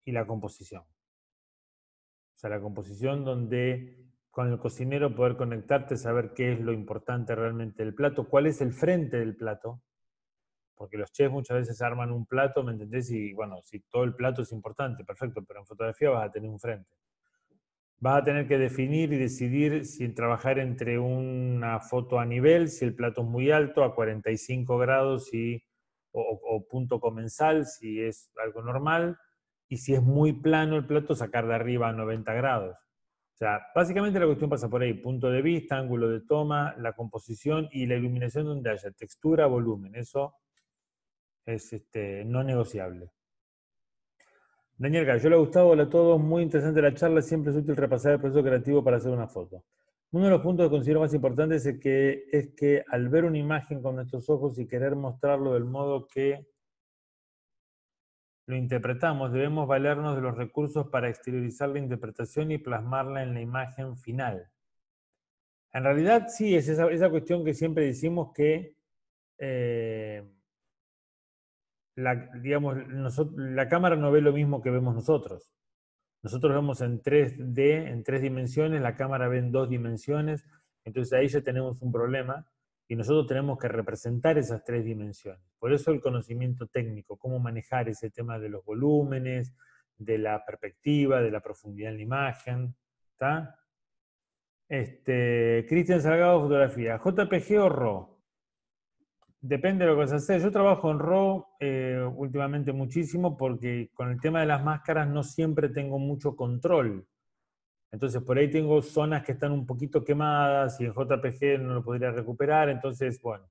y la composición. O sea, la composición donde con el cocinero poder conectarte, saber qué es lo importante realmente del plato, cuál es el frente del plato, porque los chefs muchas veces arman un plato, ¿me entendés? Y bueno, si todo el plato es importante, perfecto, pero en fotografía vas a tener un frente. Vas a tener que definir y decidir si trabajar entre una foto a nivel, si el plato es muy alto, a 45 grados y, o punto comensal, si es algo normal, y si es muy plano el plato, sacar de arriba a 90 grados. O sea, básicamente la cuestión pasa por ahí, punto de vista, ángulo de toma, la composición y la iluminación donde haya textura, volumen. Eso es este, no negociable. Daniel Gallo, le ha gustado, hola a todos, muy interesante la charla, siempre es útil repasar el proceso creativo para hacer una foto. Uno de los puntos que considero más importantes es que, es que al ver una imagen con nuestros ojos y querer mostrarlo del modo que lo interpretamos, debemos valernos de los recursos para exteriorizar la interpretación y plasmarla en la imagen final. En realidad, sí, es esa, cuestión que siempre decimos que eh, la, digamos, la cámara no ve lo mismo que vemos nosotros. Nosotros vemos en 3D, en tres dimensiones, la cámara ve en dos dimensiones, entonces ahí ya tenemos un problema y nosotros tenemos que representar esas tres dimensiones. Por eso el conocimiento técnico, cómo manejar ese tema de los volúmenes, de la perspectiva, de la profundidad en la imagen. Este, Cristian Salgado, fotografía. ¿JPG o RAW? Depende de lo que vas a hacer. Yo trabajo en RAW eh, últimamente muchísimo porque con el tema de las máscaras no siempre tengo mucho control. Entonces por ahí tengo zonas que están un poquito quemadas y en JPG no lo podría recuperar. Entonces, bueno,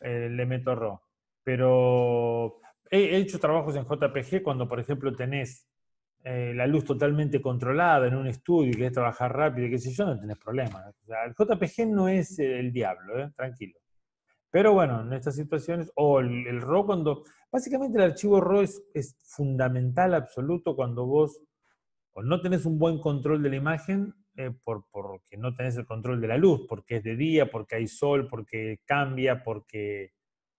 eh, le meto RAW. Pero he, hecho trabajos en JPG cuando, por ejemplo, tenés eh, la luz totalmente controlada en un estudio y querés trabajar rápido y qué sé yo, no tenés problema. el JPG no es el diablo, tranquilo. Pero bueno, en estas situaciones, o el, RAW cuando, básicamente el archivo RAW es, fundamental, absoluto, cuando vos o no tenés un buen control de la imagen, eh, por, porque no tenés el control de la luz, porque es de día, porque hay sol, porque cambia, porque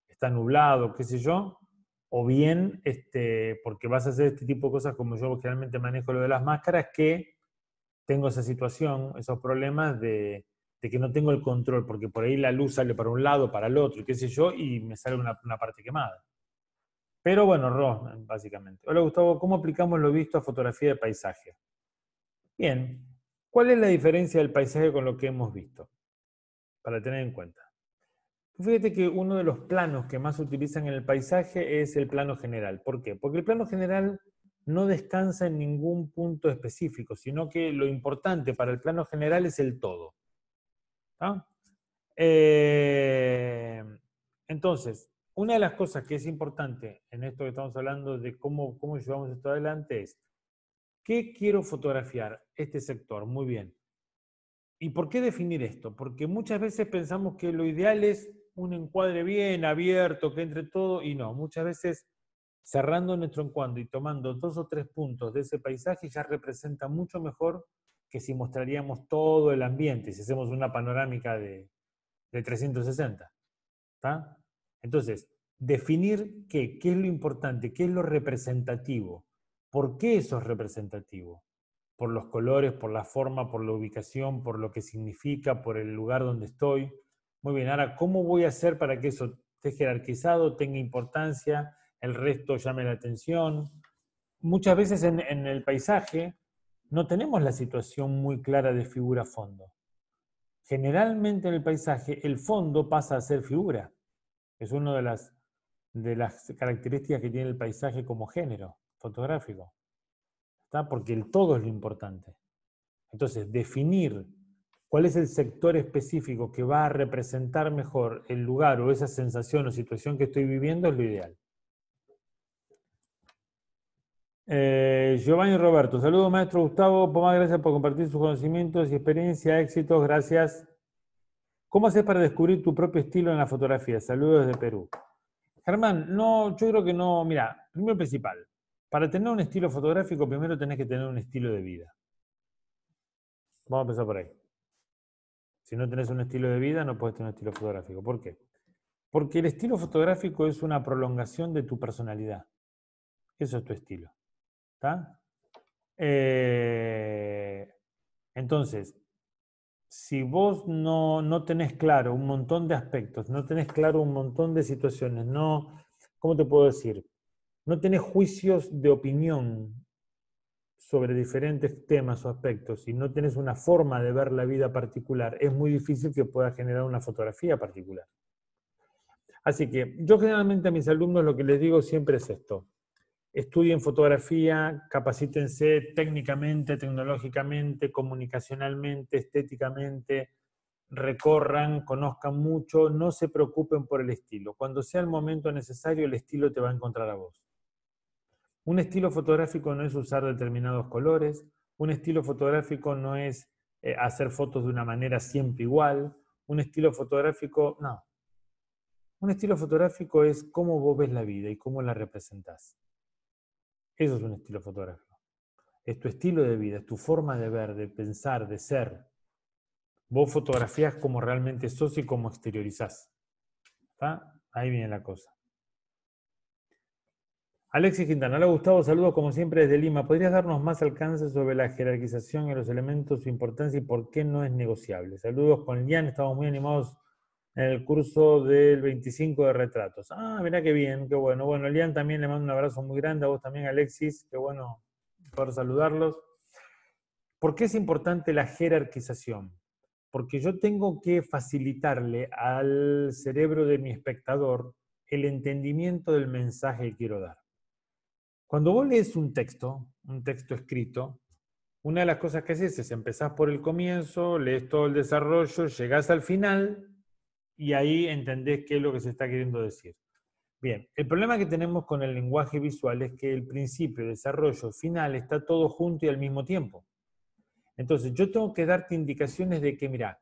está nublado, qué sé yo, o bien este, porque vas a hacer este tipo de cosas como yo generalmente manejo lo de las máscaras, que tengo esa situación, esos problemas de, que no tengo el control, porque por ahí la luz sale para un lado, para el otro, qué sé yo, y me sale una, parte quemada. Pero bueno, RAW, básicamente. Hola Gustavo, ¿cómo aplicamos lo visto a fotografía de paisaje? Bien, ¿cuál es la diferencia del paisaje con lo que hemos visto? Para tener en cuenta. Fíjate que uno de los planos que más se utilizan en el paisaje es el plano general. ¿Por qué? Porque el plano general no descansa en ningún punto específico, sino que lo importante para el plano general es el todo. Eh, entonces, una de las cosas que es importante en esto que estamos hablando de cómo, cómo llevamos esto adelante es, ¿qué quiero fotografiar? Este sector, muy bien. ¿Y por qué definir esto? Porque muchas veces pensamos que lo ideal es un encuadre bien abierto, que entre todo, y no, muchas veces cerrando nuestro encuadre y tomando dos o tres puntos de ese paisaje ya representa mucho mejor que si mostraríamos todo el ambiente, si hacemos una panorámica de, 360. Entonces, definir qué, qué es lo importante, qué es lo representativo, por qué eso es representativo, por los colores, por la forma, por la ubicación, por lo que significa, por el lugar donde estoy. Muy bien, ahora, ¿cómo voy a hacer para que eso esté jerarquizado, tenga importancia, el resto llame la atención? Muchas veces en el paisaje no tenemos la situación muy clara de figura-fondo. Generalmente en el paisaje el fondo pasa a ser figura. Es una de las, de las características que tiene el paisaje como género fotográfico. ¿Está? Porque el todo es lo importante. Entonces, definir cuál es el sector específico que va a representar mejor el lugar o esa sensación o situación que estoy viviendo es lo ideal. Eh, Giovanni Roberto, saludos maestro Gustavo, más gracias por compartir sus conocimientos y experiencia, éxitos, gracias. ¿Cómo haces para descubrir tu propio estilo en la fotografía? Saludos desde Perú. Germán, no, yo creo que no, mira, primero principal, para tener un estilo fotográfico primero tenés que tener un estilo de vida. Vamos a empezar por ahí. Si no tenés un estilo de vida, no puedes tener un estilo fotográfico. ¿Por qué? Porque el estilo fotográfico es una prolongación de tu personalidad. Eso es tu estilo. Eh, entonces, si vos no, no, tenés claro un montón de aspectos, no tenés claro un montón de situaciones, no, ¿cómo te puedo decir? No tenés juicios de opinión sobre diferentes temas o aspectos y no tenés una forma de ver la vida particular, es muy difícil que puedas generar una fotografía particular. Así que yo generalmente a mis alumnos lo que les digo siempre es esto estudien fotografía, capacítense técnicamente, tecnológicamente, comunicacionalmente, estéticamente, recorran, conozcan mucho, no se preocupen por el estilo. Cuando sea el momento necesario, el estilo te va a encontrar a vos. Un estilo fotográfico no es usar determinados colores, un estilo fotográfico no es eh, hacer fotos de una manera siempre igual, un estilo fotográfico, no. Un estilo fotográfico es cómo vos ves la vida y cómo la representás. Eso es un estilo fotográfico. Es tu estilo de vida, es tu forma de ver, de pensar, de ser. Vos fotografías como realmente sos y como exteriorizás. ¿Está? Ahí viene la cosa. Alexis Quintana, hola Gustavo, saludos como siempre desde Lima. ¿Podrías darnos más alcance sobre la jerarquización y los elementos, su importancia y por qué no es negociable? Saludos con Lian, estamos muy animados en el curso del 25 de retratos. Ah, mira qué bien, qué bueno. Bueno, Lian también le mando un abrazo muy grande, a vos también, Alexis, qué bueno poder saludarlos. ¿Por qué es importante la jerarquización? porque yo tengo que facilitarle al cerebro de mi espectador el entendimiento del mensaje que quiero dar. Cuando vos lees un texto, un texto escrito, una de las cosas que haces es empezás por el comienzo, lees todo el desarrollo, llegás al final y ahí entendés qué es lo que se está queriendo decir. Bien, el problema que tenemos con el lenguaje visual es que el principio, desarrollo, final está todo junto y al mismo tiempo. Entonces, yo tengo que darte indicaciones de que, mira,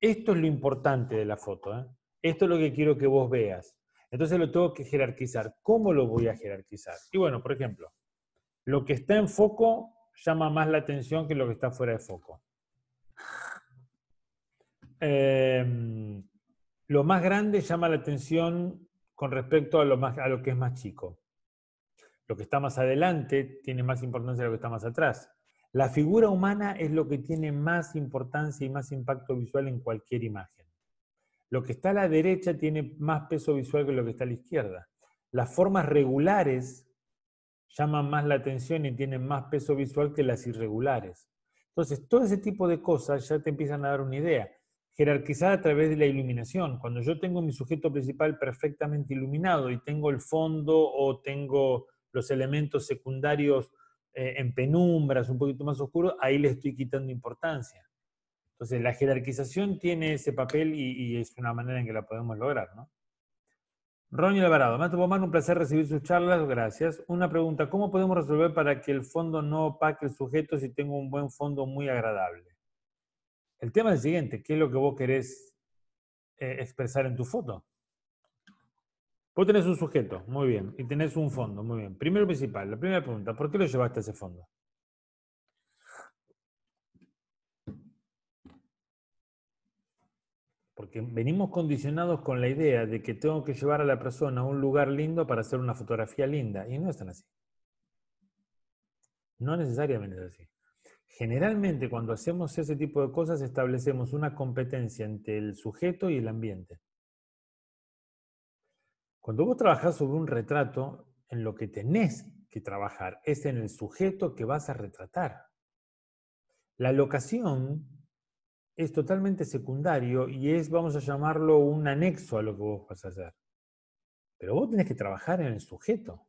esto es lo importante de la foto, ¿eh? esto es lo que quiero que vos veas. Entonces lo tengo que jerarquizar. ¿Cómo lo voy a jerarquizar? Y bueno, por ejemplo, lo que está en foco llama más la atención que lo que está fuera de foco. Em, lo más grande llama la atención con respecto a lo, que es más chico. Lo que está más adelante tiene más importancia que lo que está más atrás. La figura humana es lo que tiene más importancia y más impacto visual en cualquier imagen. Lo que está a la derecha tiene más peso visual que lo que está a la izquierda. Las formas regulares llaman más la atención y tienen más peso visual que las irregulares. Entonces, todo ese tipo de cosas ya te empiezan a dar una idea. Jerarquizar a través de la iluminación. Cuando yo tengo mi sujeto principal perfectamente iluminado y tengo el fondo o tengo los elementos secundarios eh, en penumbras, un poquito más oscuro, ahí le estoy quitando importancia. Entonces, la jerarquización tiene ese papel y, es una manera en que la podemos lograr, ¿no? Ronnie Alvarado, Mato Pomán, un placer recibir sus charlas, gracias. Una pregunta, ¿cómo podemos resolver para que el fondo no opaque el sujeto si tengo un buen fondo muy agradable? El tema es el siguiente, ¿qué es lo que vos querés eh, expresar en tu foto? Vos tenés un sujeto, muy bien, y tenés un fondo, muy bien. Primero principal, la primera pregunta, ¿por qué lo llevaste a ese fondo? Porque venimos condicionados con la idea de que tengo que llevar a la persona a un lugar lindo para hacer una fotografía linda, y no es tan así. No necesariamente es así. Generalmente cuando hacemos ese tipo de cosas establecemos una competencia entre el sujeto y el ambiente. Cuando vos trabajás sobre un retrato, en lo que tenés que trabajar es en el sujeto que vas a retratar. La locación es totalmente secundario y es, vamos a llamarlo, un anexo a lo que vos vas a hacer. Pero vos tenés que trabajar en el sujeto,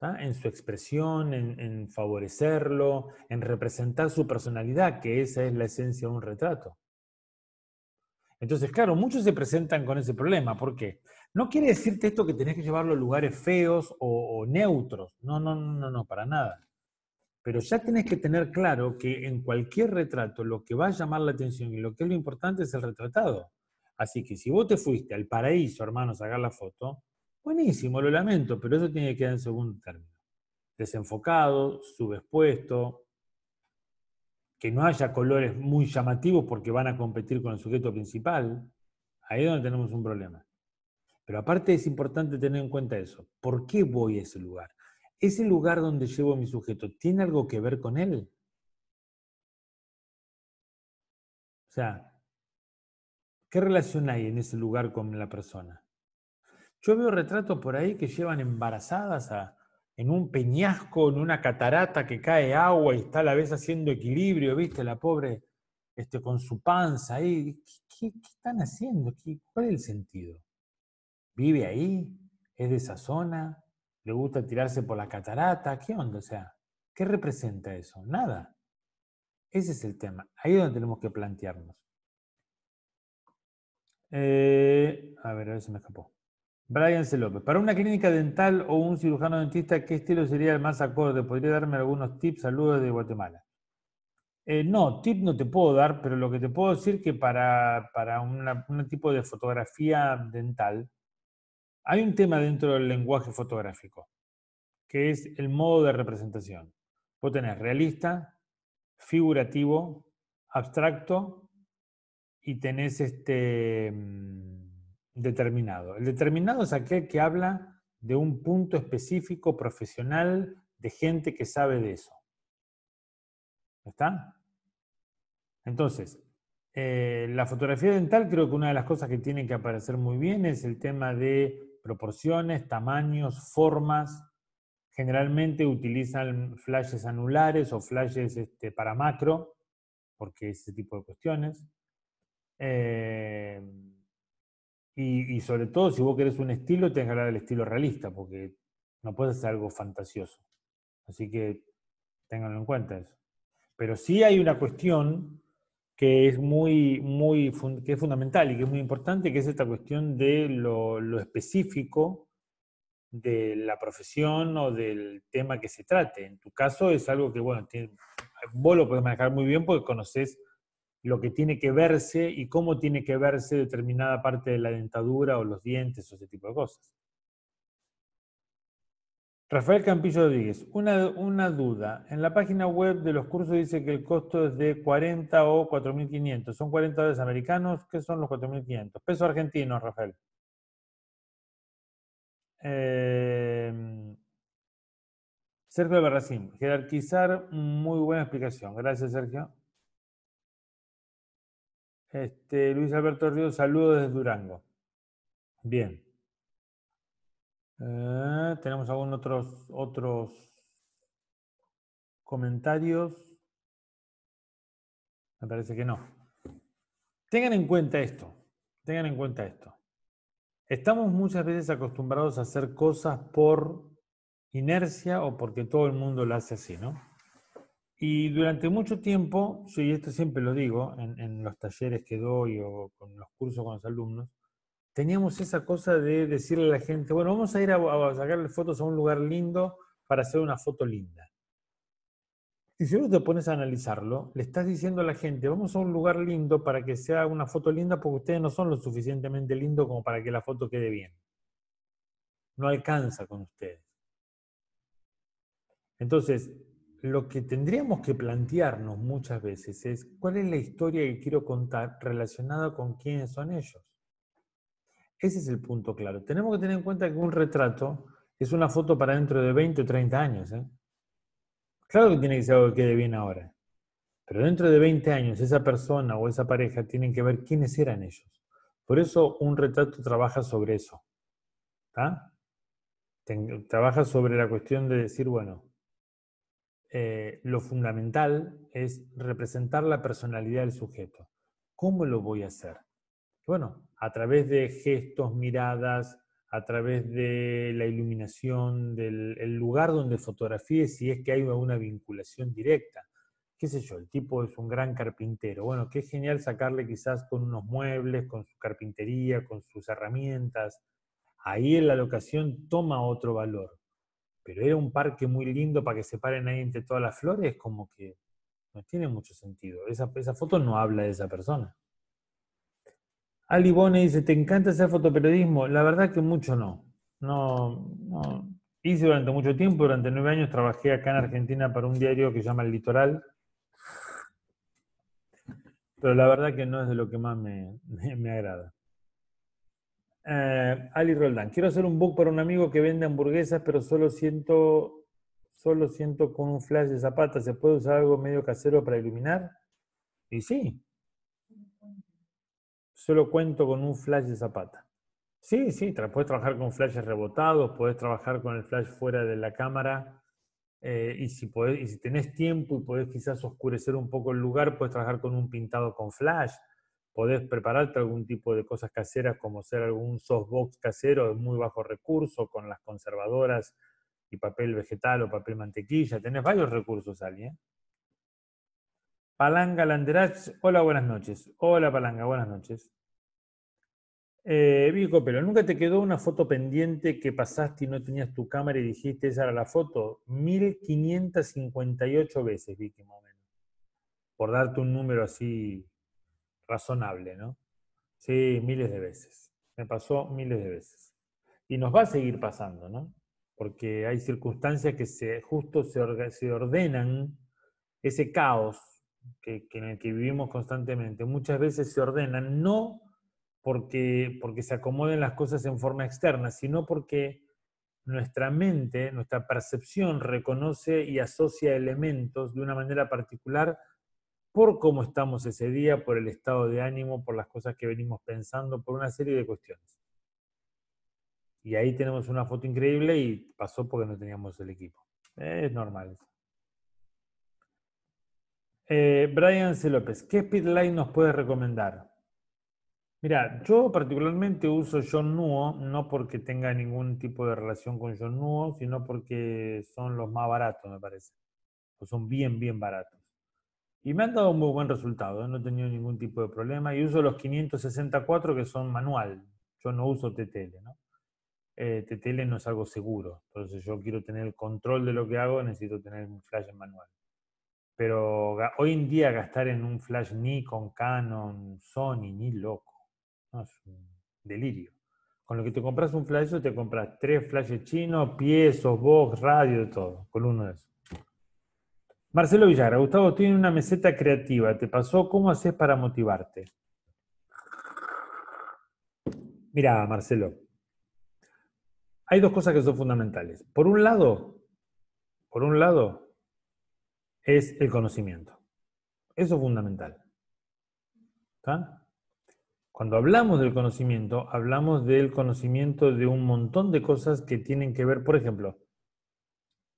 en su expresión, en, favorecerlo, en representar su personalidad, que esa es la esencia de un retrato. Entonces, claro, muchos se presentan con ese problema. ¿Por qué? No quiere decirte esto que tenés que llevarlo a lugares feos o, neutros. No, no, no, no, para nada. Pero ya tenés que tener claro que en cualquier retrato lo que va a llamar la atención y lo que es lo importante es el retratado. Así que si vos te fuiste al paraíso, hermano, a sacar la foto, buenísimo, lo lamento, pero eso tiene que quedar en segundo término. Desenfocado, subexpuesto, que no haya colores muy llamativos porque van a competir con el sujeto principal, ahí es donde tenemos un problema. Pero aparte es importante tener en cuenta eso. ¿Por qué voy a ese lugar? ¿Ese lugar donde llevo mi sujeto tiene algo que ver con él? O sea, ¿qué relación hay en ese lugar con la persona? Yo veo retratos por ahí que llevan embarazadas en un peñasco, en una catarata que cae agua y está a la vez haciendo equilibrio, ¿viste? La pobre este, con su panza ahí. ¿Qué, están haciendo? ¿Cuál es el sentido? ¿Vive ahí? ¿Es de esa zona? ¿Le gusta tirarse por la catarata? ¿Qué onda? O sea, ¿qué representa eso? Nada. Ese es el tema. Ahí es donde tenemos que plantearnos. Eh, a ver, a ver si me escapó. Brian. López. Para una clínica dental o un cirujano dentista, ¿qué estilo sería el más acorde? ¿Podría darme algunos tips? Saludos de Guatemala. Eh, no, tip no te puedo dar, pero lo que te puedo decir que para, para un tipo de fotografía dental, hay un tema dentro del lenguaje fotográfico, que es el modo de representación. Vos tenés realista, figurativo, abstracto y tenés este mm, determinado. El determinado es aquel que habla de un punto específico profesional de gente que sabe de eso. ¿Está? Entonces, eh, la fotografía dental creo que una de las cosas que tiene que aparecer muy bien es el tema de proporciones, tamaños, formas. Generalmente utilizan flashes anulares o flashes este, para macro, porque ese tipo de cuestiones. Eh, y, sobre todo, si vos querés un estilo, tenés que hablar del estilo realista, porque no puedes hacer algo fantasioso. Así que ténganlo en cuenta eso. Pero sí hay una cuestión que es muy, muy que es fundamental y que es muy importante, que es esta cuestión de lo, lo específico de la profesión o del tema que se trate. En tu caso es algo que, bueno, vos lo podés manejar muy bien porque conoces lo que tiene que verse y cómo tiene que verse determinada parte de la dentadura o los dientes o ese tipo de cosas. Rafael Campillo Rodríguez, una, una, duda. En la página web de los cursos dice que el costo es de 40 o 4.500. ¿Son 40 dólares americanos? ¿Qué son los 4.500? Peso argentino, Rafael. Eh, Sergio Barracín, jerarquizar, muy buena explicación. Gracias, Sergio. Este, Luis Alberto Ríos, saludos desde Durango. Bien. Eh, ¿Tenemos algún otros, otros comentarios? Me parece que no. Tengan en cuenta esto. Tengan en cuenta esto. Estamos muchas veces acostumbrados a hacer cosas por inercia o porque todo el mundo lo hace así, ¿no? Y durante mucho tiempo, yo, y esto siempre lo digo en, los talleres que doy o con los cursos con los alumnos, teníamos esa cosa de decirle a la gente, bueno, vamos a ir a, a sacarle fotos a un lugar lindo para hacer una foto linda. Y si vos te pones a analizarlo, le estás diciendo a la gente, vamos a un lugar lindo para que sea una foto linda porque ustedes no son lo suficientemente lindos como para que la foto quede bien. No alcanza con ustedes. Entonces, lo que tendríamos que plantearnos muchas veces es cuál es la historia que quiero contar relacionada con quiénes son ellos. Ese es el punto claro. Tenemos que tener en cuenta que un retrato es una foto para dentro de 20 o 30 años. ¿eh? Claro que tiene que ser algo que quede bien ahora. Pero dentro de 20 años esa persona o esa pareja tienen que ver quiénes eran ellos. Por eso un retrato trabaja sobre eso. Trabaja sobre la cuestión de decir, bueno, eh, lo fundamental es representar la personalidad del sujeto. ¿Cómo lo voy a hacer? Bueno, a través de gestos, miradas, a través de la iluminación del lugar donde fotografíe, si es que hay una vinculación directa. ¿Qué sé yo? El tipo es un gran carpintero. Bueno, qué genial sacarle quizás con unos muebles, con su carpintería, con sus herramientas. Ahí en la locación toma otro valor pero era un parque muy lindo para que se paren ahí entre todas las flores, como que no tiene mucho sentido. Esa, esa foto no habla de esa persona. Ali Bone dice, ¿te encanta hacer fotoperiodismo? La verdad que mucho no. No, no. Hice durante mucho tiempo, durante nueve años trabajé acá en Argentina para un diario que se llama El Litoral. Pero la verdad que no es de lo que más me, me agrada. Eh, Ali Roldán, quiero hacer un book para un amigo que vende hamburguesas, pero solo siento, solo siento con un flash de zapata. ¿Se puede usar algo medio casero para iluminar? Y sí. Solo cuento con un flash de zapata. Sí, sí, puedes trabajar con flashes rebotados, puedes trabajar con el flash fuera de la cámara. Eh, y, si podés, y si tenés tiempo y podés quizás oscurecer un poco el lugar, puedes trabajar con un pintado con flash podés prepararte algún tipo de cosas caseras como ser algún softbox casero de muy bajo recurso con las conservadoras y papel vegetal o papel mantequilla. Tenés varios recursos, Ali. ¿eh? Palanga Landerach, hola, buenas noches. Hola, Palanga, buenas noches. Eh, Vico pero ¿nunca te quedó una foto pendiente que pasaste y no tenías tu cámara y dijiste esa era la foto? 1558 veces, Vicky, más o menos. Por darte un número así razonable, ¿no? Sí, miles de veces. Me pasó miles de veces. Y nos va a seguir pasando, ¿no? Porque hay circunstancias que se, justo se, ordenan, ese caos que, en el que vivimos constantemente, muchas veces se ordenan no porque, porque se acomoden las cosas en forma externa, sino porque nuestra mente, nuestra percepción reconoce y asocia elementos de una manera particular por cómo estamos ese día, por el estado de ánimo, por las cosas que venimos pensando, por una serie de cuestiones. Y ahí tenemos una foto increíble y pasó porque no teníamos el equipo. Es normal. Eh, Brian C. López, ¿qué speedlight nos puedes recomendar? Mira, yo particularmente uso John Nuo, no porque tenga ningún tipo de relación con John Nuo, sino porque son los más baratos, me parece. O son bien, bien baratos. Y me han dado un muy buen resultado, ¿eh? no he tenido ningún tipo de problema. Y uso los 564 que son manual. Yo no uso TTL, ¿no? Eh, TTL no es algo seguro. Entonces yo quiero tener el control de lo que hago, necesito tener un flash en manual. Pero hoy en día gastar en un flash Nikon, Canon, Sony, ni loco. Es un delirio. Con lo que te compras un flash, te compras tres flashes chinos, pies, box, radio, todo, con uno de esos. Marcelo Villara, Gustavo, tiene una meseta creativa. ¿Te pasó? ¿Cómo haces para motivarte? Mira, Marcelo, hay dos cosas que son fundamentales. Por un lado, por un lado, es el conocimiento. Eso es fundamental. ¿Está? Cuando hablamos del conocimiento, hablamos del conocimiento de un montón de cosas que tienen que ver, por ejemplo,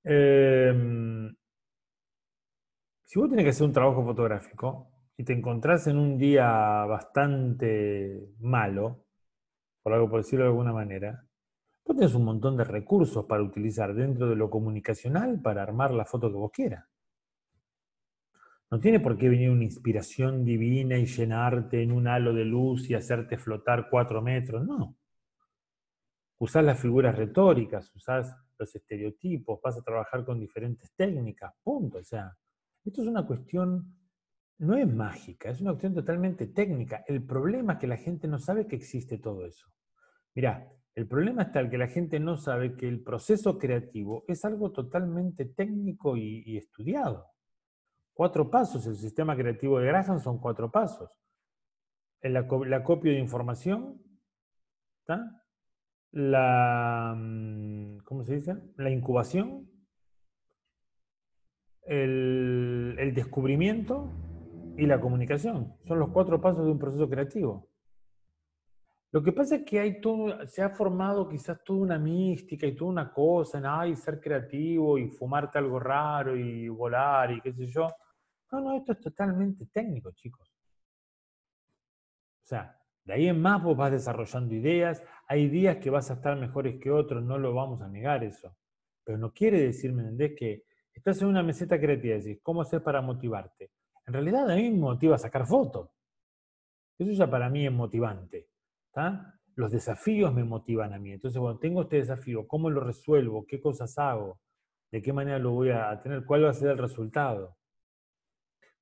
em, si vos tenés que hacer un trabajo fotográfico y te encontrás en un día bastante malo, por algo por decirlo de alguna manera, vos tenés un montón de recursos para utilizar dentro de lo comunicacional para armar la foto que vos quieras. No tiene por qué venir una inspiración divina y llenarte en un halo de luz y hacerte flotar cuatro metros, no. Usás las figuras retóricas, usás los estereotipos, vas a trabajar con diferentes técnicas, punto. O sea, esto es una cuestión, no es mágica, es una cuestión totalmente técnica. El problema es que la gente no sabe que existe todo eso. Mirá, el problema está el que la gente no sabe que el proceso creativo es algo totalmente técnico y, estudiado. Cuatro pasos, el sistema creativo de Graham son cuatro pasos. La copia de información, la, mm, ¿cómo se dice? La incubación, el, descubrimiento y la comunicación. Son los cuatro pasos de un proceso creativo. Lo que pasa es que hay todo, se ha formado quizás toda una mística y toda una cosa en ay, ser creativo y fumarte algo raro y volar y qué sé yo. No, no, esto es totalmente técnico, chicos. O sea, de ahí en más vos vas desarrollando ideas, hay días que vas a estar mejores que otros, no lo vamos a negar eso. Pero no quiere decir, ¿me entendés? Que estás en una meseta creativa y decís, ¿cómo hacer para motivarte? En realidad a mí me motiva sacar fotos. Eso ya para mí es motivante. Los desafíos me motivan a mí. Entonces, cuando tengo este desafío, ¿cómo lo resuelvo? ¿Qué cosas hago? ¿De qué manera lo voy a tener? ¿Cuál va a ser el resultado?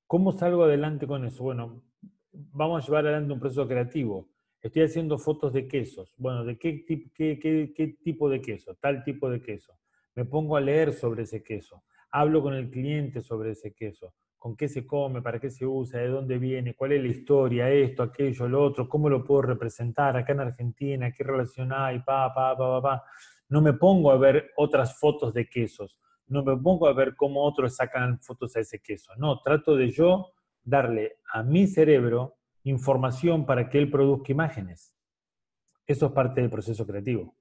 ¿Cómo salgo adelante con eso? Bueno, vamos a llevar adelante un proceso creativo. Estoy haciendo fotos de quesos. Bueno, ¿de qué, qué, tipo de queso? Tal tipo de queso. Me pongo a leer sobre ese queso. Hablo con el cliente sobre ese queso. ¿Con qué se come? ¿Para qué se usa? ¿De dónde viene? ¿Cuál es la historia? Esto, aquello, lo otro. ¿Cómo lo puedo representar acá en Argentina? ¿Qué relación hay? Pa, pa, pa, pa, pa. No me pongo a ver otras fotos de quesos no me pongo a ver cómo otros sacan fotos a ese queso. No, trato de yo darle a mi cerebro información para que él produzca imágenes. Eso es parte del proceso creativo.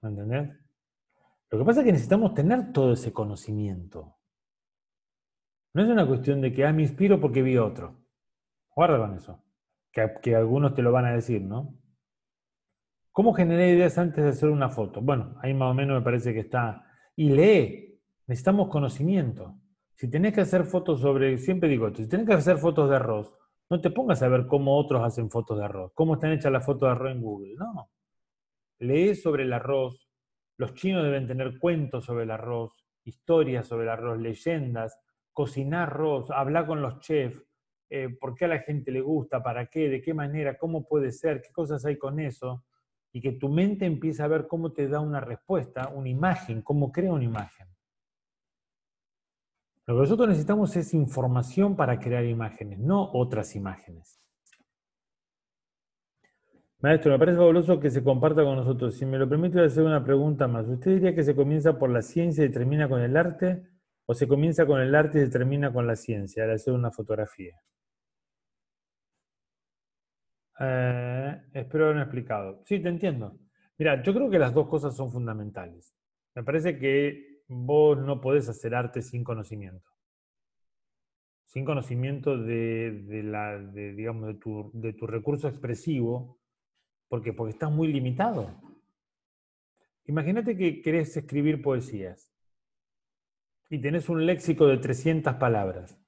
¿Me entendés? Lo que pasa es que necesitamos tener todo ese conocimiento. No es una cuestión de que, ah, me inspiro porque vi otro. Guarda con eso. Que, algunos te lo van a decir, ¿no? ¿Cómo generé ideas antes de hacer una foto? Bueno, ahí más o menos me parece que está y lee. Necesitamos conocimiento. Si tenés que hacer fotos sobre, siempre digo esto, si tenés que hacer fotos de arroz, no te pongas a ver cómo otros hacen fotos de arroz, cómo están hechas las fotos de arroz en Google. No. Lee sobre el arroz. Los chinos deben tener cuentos sobre el arroz, historias sobre el arroz, leyendas, cocinar arroz, hablar con los chefs, eh, por qué a la gente le gusta, para qué, de qué manera, cómo puede ser, qué cosas hay con eso y que tu mente empiece a ver cómo te da una respuesta, una imagen, cómo crea una imagen. Lo que nosotros necesitamos es información para crear imágenes, no otras imágenes. Maestro, me parece fabuloso que se comparta con nosotros. Si me lo permite, voy a hacer una pregunta más. ¿Usted diría que se comienza por la ciencia y termina con el arte? ¿O se comienza con el arte y se termina con la ciencia al hacer una fotografía? Eh, espero haberme explicado. Sí, te entiendo. Mira, yo creo que las dos cosas son fundamentales. Me parece que vos no podés hacer arte sin conocimiento. sin conocimiento de, la, digamos, de, tu, de tu recurso expresivo, porque, porque estás muy limitado. Imagínate que querés escribir poesías y tenés un léxico de 300 palabras.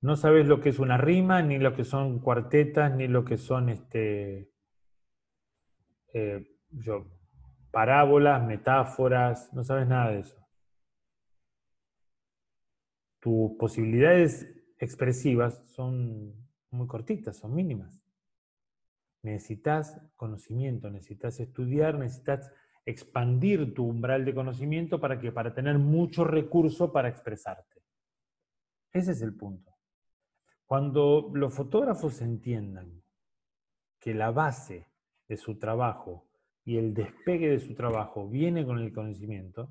No sabes lo que es una rima, ni lo que son cuartetas, ni lo que son este, eh, yo, parábolas, metáforas, no sabes nada de eso. Tus posibilidades expresivas son muy cortitas, son mínimas. Necesitas conocimiento, necesitas estudiar, necesitas expandir tu umbral de conocimiento para que para tener mucho recurso para expresarte. Ese es el punto. Cuando los fotógrafos entiendan que la base de su trabajo y el despegue de su trabajo viene con el conocimiento,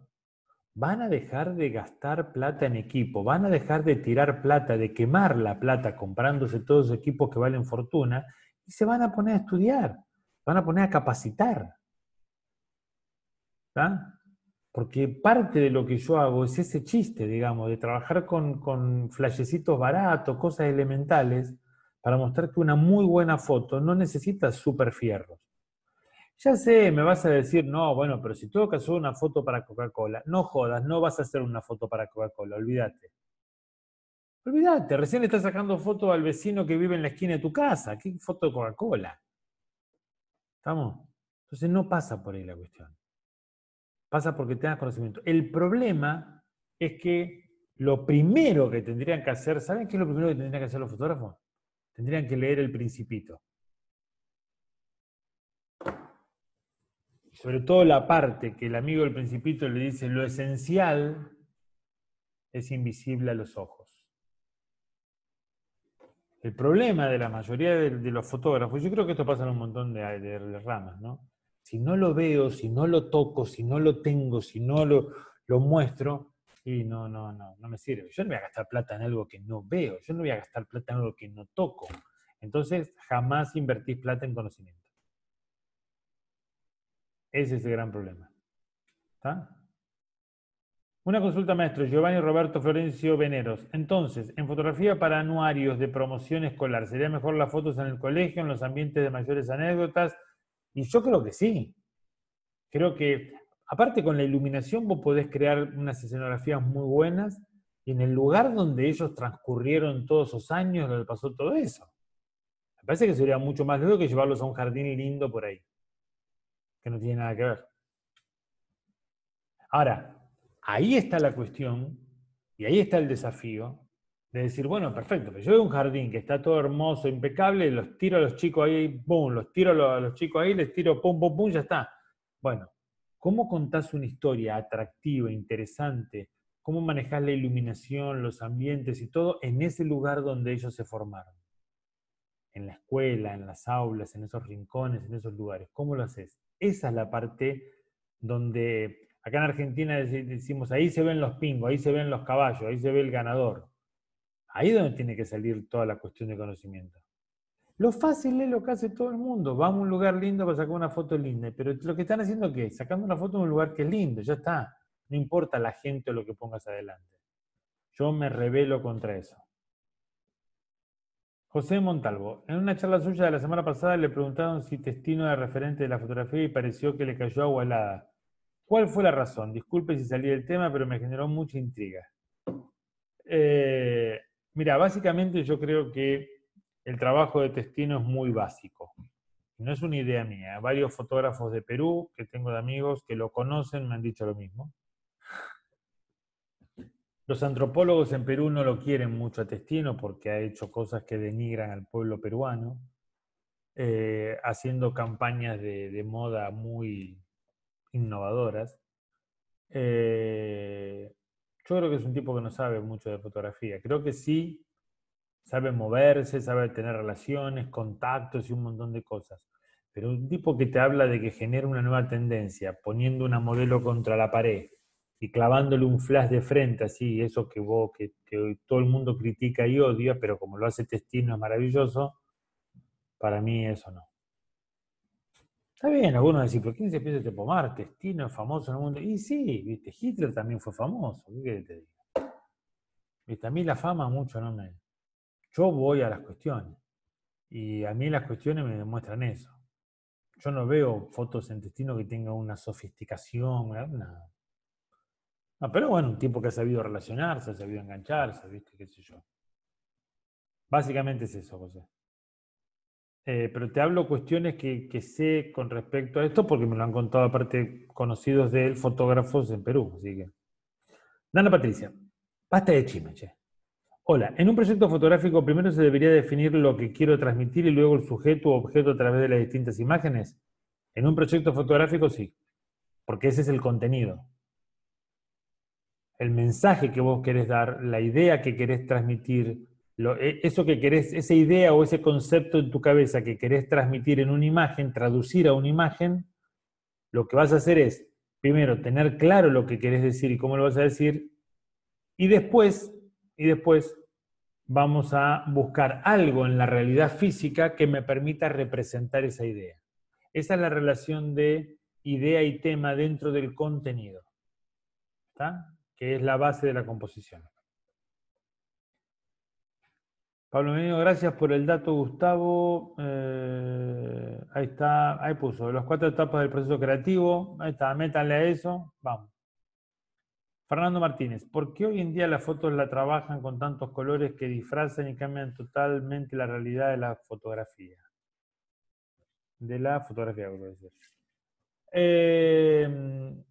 van a dejar de gastar plata en equipo, van a dejar de tirar plata, de quemar la plata comprándose todos los equipos que valen fortuna y se van a poner a estudiar, van a poner a capacitar. Porque parte de lo que yo hago es ese chiste, digamos, de trabajar con, con flashecitos baratos, cosas elementales, para mostrar que una muy buena foto no necesita super fierros. Ya sé, me vas a decir, no, bueno, pero si tengo que hacer una foto para Coca-Cola, no jodas, no vas a hacer una foto para Coca-Cola, olvídate. Olvídate, recién estás sacando foto al vecino que vive en la esquina de tu casa. ¿Qué foto de Coca-Cola? ¿Estamos? Entonces no pasa por ahí la cuestión. Pasa porque tengas conocimiento. El problema es que lo primero que tendrían que hacer, ¿saben qué es lo primero que tendrían que hacer los fotógrafos? Tendrían que leer el principito. sobre todo la parte que el amigo del principito le dice, lo esencial es invisible a los ojos. El problema de la mayoría de, los fotógrafos, yo creo que esto pasa en un montón de, ramas, ¿no? Si no lo veo, si no lo toco, si no lo tengo, si no lo, lo muestro, y no, no, no, no me sirve. Yo no voy a gastar plata en algo que no veo, yo no voy a gastar plata en algo que no toco. Entonces, jamás invertís plata en conocimiento. Ese es el gran problema. ¿Está? Una consulta, maestro. Giovanni Roberto Florencio Veneros. Entonces, en fotografía para anuarios de promoción escolar, ¿sería mejor las fotos en el colegio, en los ambientes de mayores anécdotas? Y yo creo que sí. Creo que, aparte con la iluminación, vos podés crear unas escenografías muy buenas y en el lugar donde ellos transcurrieron todos esos años, donde pasó todo eso. Me parece que sería mucho más lógico que llevarlos a un jardín lindo por ahí que no tiene nada que ver. Ahora, ahí está la cuestión y ahí está el desafío de decir, bueno, perfecto, pero yo veo un jardín que está todo hermoso, impecable, los tiro a los chicos ahí, pum, los tiro a los chicos ahí, les tiro pum, pum, pum, ya está. Bueno, ¿cómo contás una historia atractiva, interesante? ¿Cómo manejás la iluminación, los ambientes y todo en ese lugar donde ellos se formaron? En la escuela, en las aulas, en esos rincones, en esos lugares. ¿Cómo lo haces? Esa es la parte donde acá en Argentina decimos, ahí se ven los pingos, ahí se ven los caballos, ahí se ve el ganador. Ahí es donde tiene que salir toda la cuestión de conocimiento. Lo fácil es lo que hace todo el mundo. Vamos a un lugar lindo para sacar una foto linda. Pero lo que están haciendo, ¿qué? Sacando una foto en un lugar que es lindo, ya está. No importa la gente o lo que pongas adelante. Yo me rebelo contra eso. José Montalvo, en una charla suya de la semana pasada le preguntaron si Testino era referente de la fotografía y pareció que le cayó agua helada. ¿Cuál fue la razón? Disculpe si salí del tema, pero me generó mucha intriga. Eh, mira, básicamente yo creo que el trabajo de Testino es muy básico. No es una idea mía. Varios fotógrafos de Perú que tengo de amigos que lo conocen me han dicho lo mismo. Los antropólogos en Perú no lo quieren mucho a Testino porque ha hecho cosas que denigran al pueblo peruano, eh, haciendo campañas de, moda muy innovadoras. Eh, yo creo que es un tipo que no sabe mucho de fotografía. Creo que sí sabe moverse, sabe tener relaciones, contactos y un montón de cosas. Pero un tipo que te habla de que genera una nueva tendencia, poniendo una modelo contra la pared, y clavándole un flash de frente, así, eso que vos, que, todo el mundo critica y odia, pero como lo hace Testino es maravilloso, para mí eso no. Está bien, algunos dicen, ¿pero quién se piensa de pomar? Testino es famoso en el mundo. Y sí, viste, Hitler también fue famoso, ¿qué te digo? Viste, a mí la fama mucho no me, Yo voy a las cuestiones. Y a mí las cuestiones me demuestran eso. Yo no veo fotos en destino que tengan una sofisticación, nada. No, pero bueno, un tipo que ha sabido relacionarse, ha sabido engancharse, ¿viste? ¿Qué sé yo? Básicamente es eso, José. Eh, pero te hablo cuestiones que, que, sé con respecto a esto porque me lo han contado aparte conocidos de él, fotógrafos en Perú. Así que. Dana Patricia, basta de chisme. Hola, en un proyecto fotográfico primero se debería definir lo que quiero transmitir y luego el sujeto o objeto a través de las distintas imágenes. En un proyecto fotográfico sí, porque ese es el contenido el mensaje que vos querés dar, la idea que querés transmitir, e, eso que querés, esa idea o ese concepto en tu cabeza que querés transmitir en una imagen, traducir a una imagen, lo que vas a hacer es, primero, tener claro lo que querés decir y cómo lo vas a decir, y después, y después vamos a buscar algo en la realidad física que me permita representar esa idea. Esa es la relación de idea y tema dentro del contenido. Que es la base de la composición. Pablo Menino, gracias por el dato, Gustavo. Eh, ahí está, ahí puso, las cuatro etapas del proceso creativo. Ahí está, métanle a eso. Vamos. Fernando Martínez, ¿por qué hoy en día las fotos la trabajan con tantos colores que disfrazan y cambian totalmente la realidad de la fotografía? De la fotografía, por decir. Eh,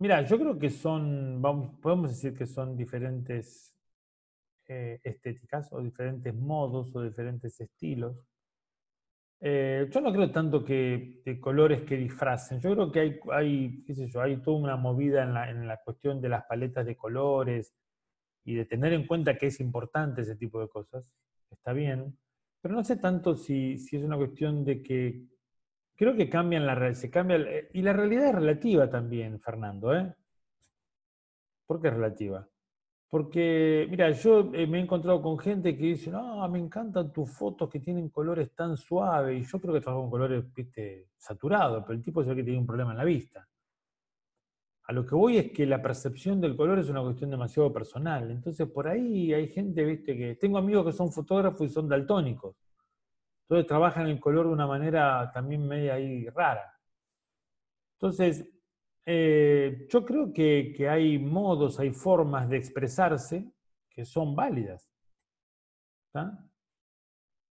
Mira, yo creo que son, podemos decir que son diferentes eh, estéticas o diferentes modos o diferentes estilos. Eh, yo no creo tanto que de colores que disfracen. Yo creo que hay, hay, hay toda una movida en la, en la cuestión de las paletas de colores y de tener en cuenta que es importante ese tipo de cosas. Está bien. Pero no sé tanto si, si es una cuestión de que creo que cambian la se cambia eh, y la realidad es relativa también, Fernando, ¿eh? ¿Por qué es relativa? Porque, mira, yo eh, me he encontrado con gente que dice, no, me encantan tus fotos que tienen colores tan suaves, y yo creo que trabajo con colores, viste, saturados, pero el tipo se ve que tiene un problema en la vista. A lo que voy es que la percepción del color es una cuestión demasiado personal. Entonces, por ahí hay gente, viste, que tengo amigos que son fotógrafos y son daltónicos. Entonces trabajan el color de una manera también media ahí rara. Entonces, eh, yo creo que, hay modos, hay formas de expresarse que son válidas.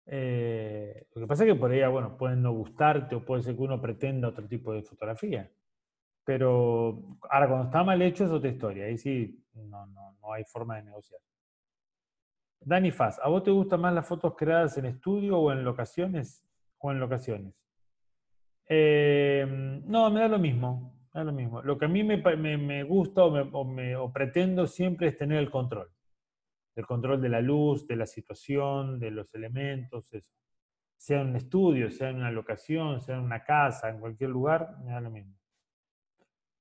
Eh, lo que pasa es que por ahí, bueno, pueden no gustarte o puede ser que uno pretenda otro tipo de fotografía. Pero ahora cuando está mal hecho es otra historia. Ahí sí no, no hay forma de negociar. Dani Faz, ¿a vos te gustan más las fotos creadas en estudio o en locaciones? O en locaciones. Eh, no, me da lo mismo. Da lo mismo. Lo que a mí me, gusta o, pretendo siempre es tener el control. El control de la luz, de la situación, de los elementos, eso. Sea en un estudio, sea en una locación, sea en una casa, en cualquier lugar, me da lo mismo.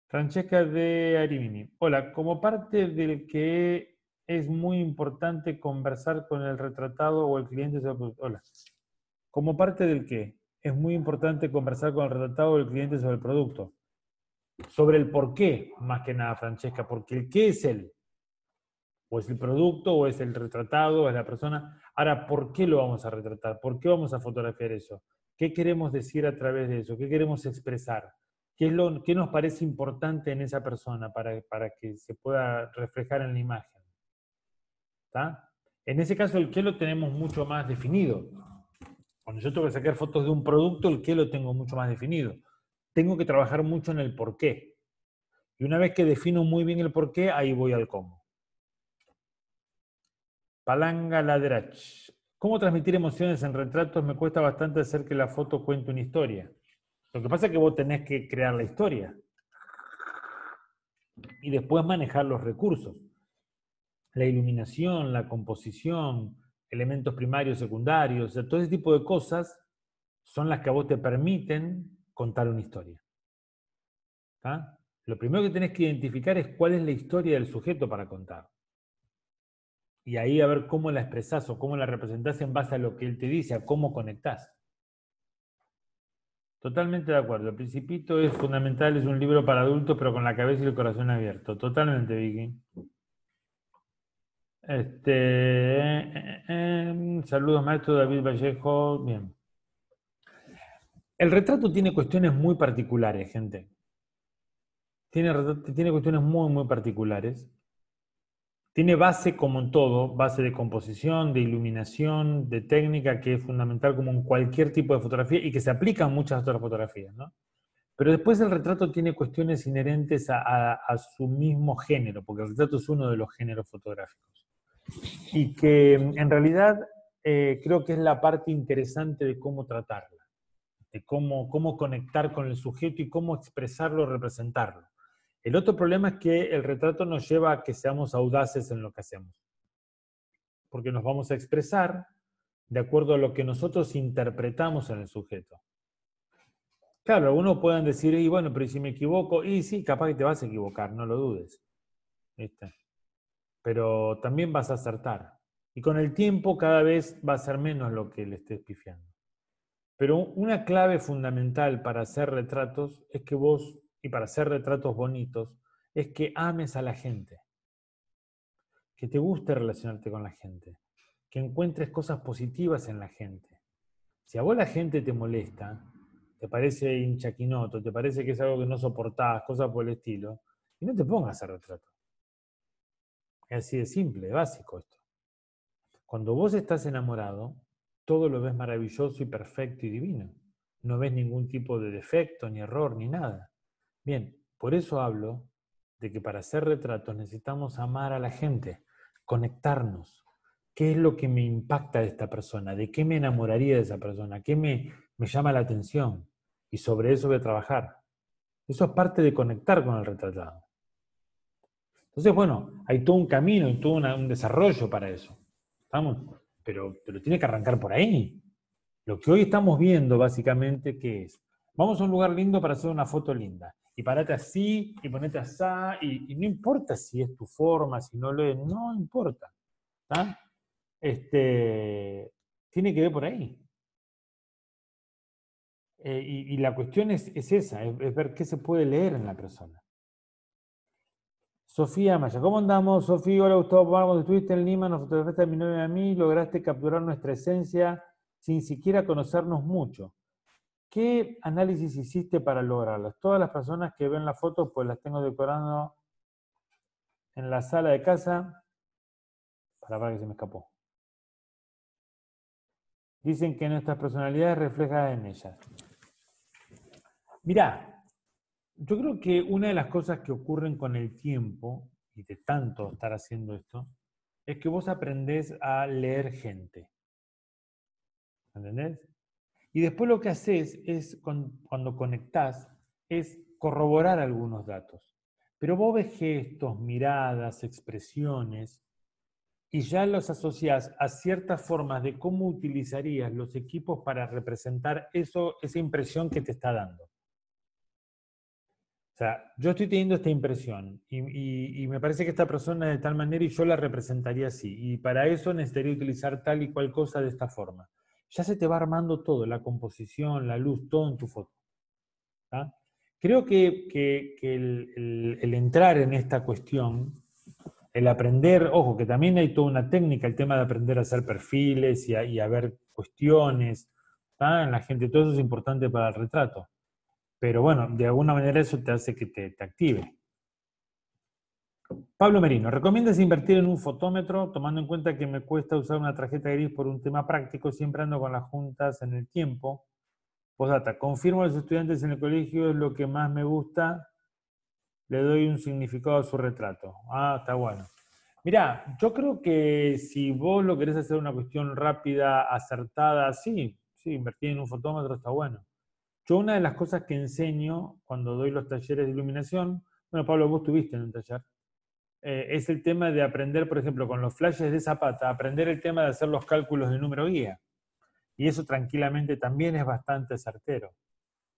Francesca de Arimini. Hola, como parte del que es muy importante conversar con el retratado o el cliente sobre. Hola. Como parte del qué, es muy importante conversar con el retratado o el cliente sobre el producto. Sobre el por qué, más que nada, Francesca, porque el qué es él. O es el producto, o es el retratado, o es la persona. Ahora, ¿por qué lo vamos a retratar? ¿Por qué vamos a fotografiar eso? ¿Qué queremos decir a través de eso? ¿Qué queremos expresar? ¿Qué, es lo, qué nos parece importante en esa persona para, para que se pueda reflejar en la imagen? En ese caso, el qué lo tenemos mucho más definido. Cuando yo tengo que sacar fotos de un producto, el qué lo tengo mucho más definido. Tengo que trabajar mucho en el por qué. Y una vez que defino muy bien el por qué, ahí voy al cómo. Palanga Ladrach. ¿Cómo transmitir emociones en retratos? Me cuesta bastante hacer que la foto cuente una historia. Lo que pasa es que vos tenés que crear la historia. Y después manejar los recursos la iluminación, la composición, elementos primarios, secundarios, todo ese tipo de cosas son las que a vos te permiten contar una historia. Lo primero que tenés que identificar es cuál es la historia del sujeto para contar. Y ahí a ver cómo la expresás o cómo la representás en base a lo que él te dice, a cómo conectás. Totalmente de acuerdo. El Principito es fundamental, es un libro para adultos, pero con la cabeza y el corazón abierto. Totalmente, Vicky. Este, eh, eh, eh, saludos, maestro David Vallejo. Bien. El retrato tiene cuestiones muy particulares, gente. Tiene, tiene cuestiones muy, muy particulares. Tiene base, como en todo, base de composición, de iluminación, de técnica, que es fundamental como en cualquier tipo de fotografía y que se aplica en muchas otras fotografías. ¿no? Pero después el retrato tiene cuestiones inherentes a, su mismo género, porque el retrato es uno de los géneros fotográficos. Y que en realidad eh, creo que es la parte interesante de cómo tratarla, de cómo, cómo conectar con el sujeto y cómo expresarlo, representarlo. El otro problema es que el retrato nos lleva a que seamos audaces en lo que hacemos, porque nos vamos a expresar de acuerdo a lo que nosotros interpretamos en el sujeto. Claro, algunos pueden decir, y bueno, pero si me equivoco, y sí, capaz que te vas a equivocar, no lo dudes. Pero también vas a acertar. Y con el tiempo cada vez va a ser menos lo que le estés pifiando. Pero una clave fundamental para hacer retratos es que vos, y para hacer retratos bonitos, es que ames a la gente. Que te guste relacionarte con la gente. Que encuentres cosas positivas en la gente. Si a vos la gente te molesta, te parece hinchaquinoto, te parece que es algo que no soportás, cosas por el estilo, y no te pongas a hacer retrato. Es así de simple, básico esto. Cuando vos estás enamorado, todo lo ves maravilloso y perfecto y divino. No ves ningún tipo de defecto, ni error, ni nada. Bien, por eso hablo de que para hacer retratos necesitamos amar a la gente, conectarnos. ¿Qué es lo que me impacta de esta persona? ¿De qué me enamoraría de esa persona? ¿Qué me, llama la atención? y sobre eso voy a trabajar. Eso es parte de conectar con el retratado. Entonces, bueno, hay todo un camino y todo un desarrollo para eso. ¿Estamos? Pero, pero tiene que arrancar por ahí. Lo que hoy estamos viendo, básicamente, ¿qué es? Vamos a un lugar lindo para hacer una foto linda. Y parate así, y ponete así, y, no importa si es tu forma, si no lo es, no importa. Este, tiene que ver por ahí. Eh, y, la cuestión es, esa, es, ver qué se puede leer en la persona. Sofía Maya, ¿cómo andamos? Sofía, hola Gustavo, vamos, estuviste en Lima, nos fotografiaste a mi novia y a mí, lograste capturar nuestra esencia sin siquiera conocernos mucho. ¿Qué análisis hiciste para lograrlas? Todas las personas que ven la foto, pues las tengo decorando en la sala de casa. Para, para que se me escapó. Dicen que nuestras personalidades reflejan en ellas. Mirá, yo creo que una de las cosas que ocurren con el tiempo, y de tanto estar haciendo esto, es que vos aprendés a leer gente. ¿Entendés? Y después lo que haces es, cuando conectás, es corroborar algunos datos. Pero vos ves gestos, miradas, expresiones, y ya los asociás a ciertas formas de cómo utilizarías los equipos para representar eso, esa impresión que te está dando. O sea, yo estoy teniendo esta impresión y, me parece que esta persona de tal manera y yo la representaría así. Y para eso necesitaría utilizar tal y cual cosa de esta forma. Ya se te va armando todo, la composición, la luz, todo en tu foto. Creo que, el, entrar en esta cuestión, el aprender, ojo, que también hay toda una técnica, el tema de aprender a hacer perfiles y a, ver cuestiones en la gente, todo eso es importante para el retrato. Pero bueno, de alguna manera eso te hace que te, active. Pablo Merino, ¿recomiendas invertir en un fotómetro tomando en cuenta que me cuesta usar una tarjeta gris por un tema práctico, siempre ando con las juntas en el tiempo? Posdata, confirmo a los estudiantes en el colegio es lo que más me gusta, le doy un significado a su retrato. Ah, está bueno. Mirá, yo creo que si vos lo querés hacer una cuestión rápida, acertada, sí, sí, invertir en un fotómetro está bueno. Yo una de las cosas que enseño cuando doy los talleres de iluminación, bueno, Pablo, vos tuviste en un taller, eh, es el tema de aprender, por ejemplo, con los flashes de Zapata, aprender el tema de hacer los cálculos de número guía. Y eso tranquilamente también es bastante certero.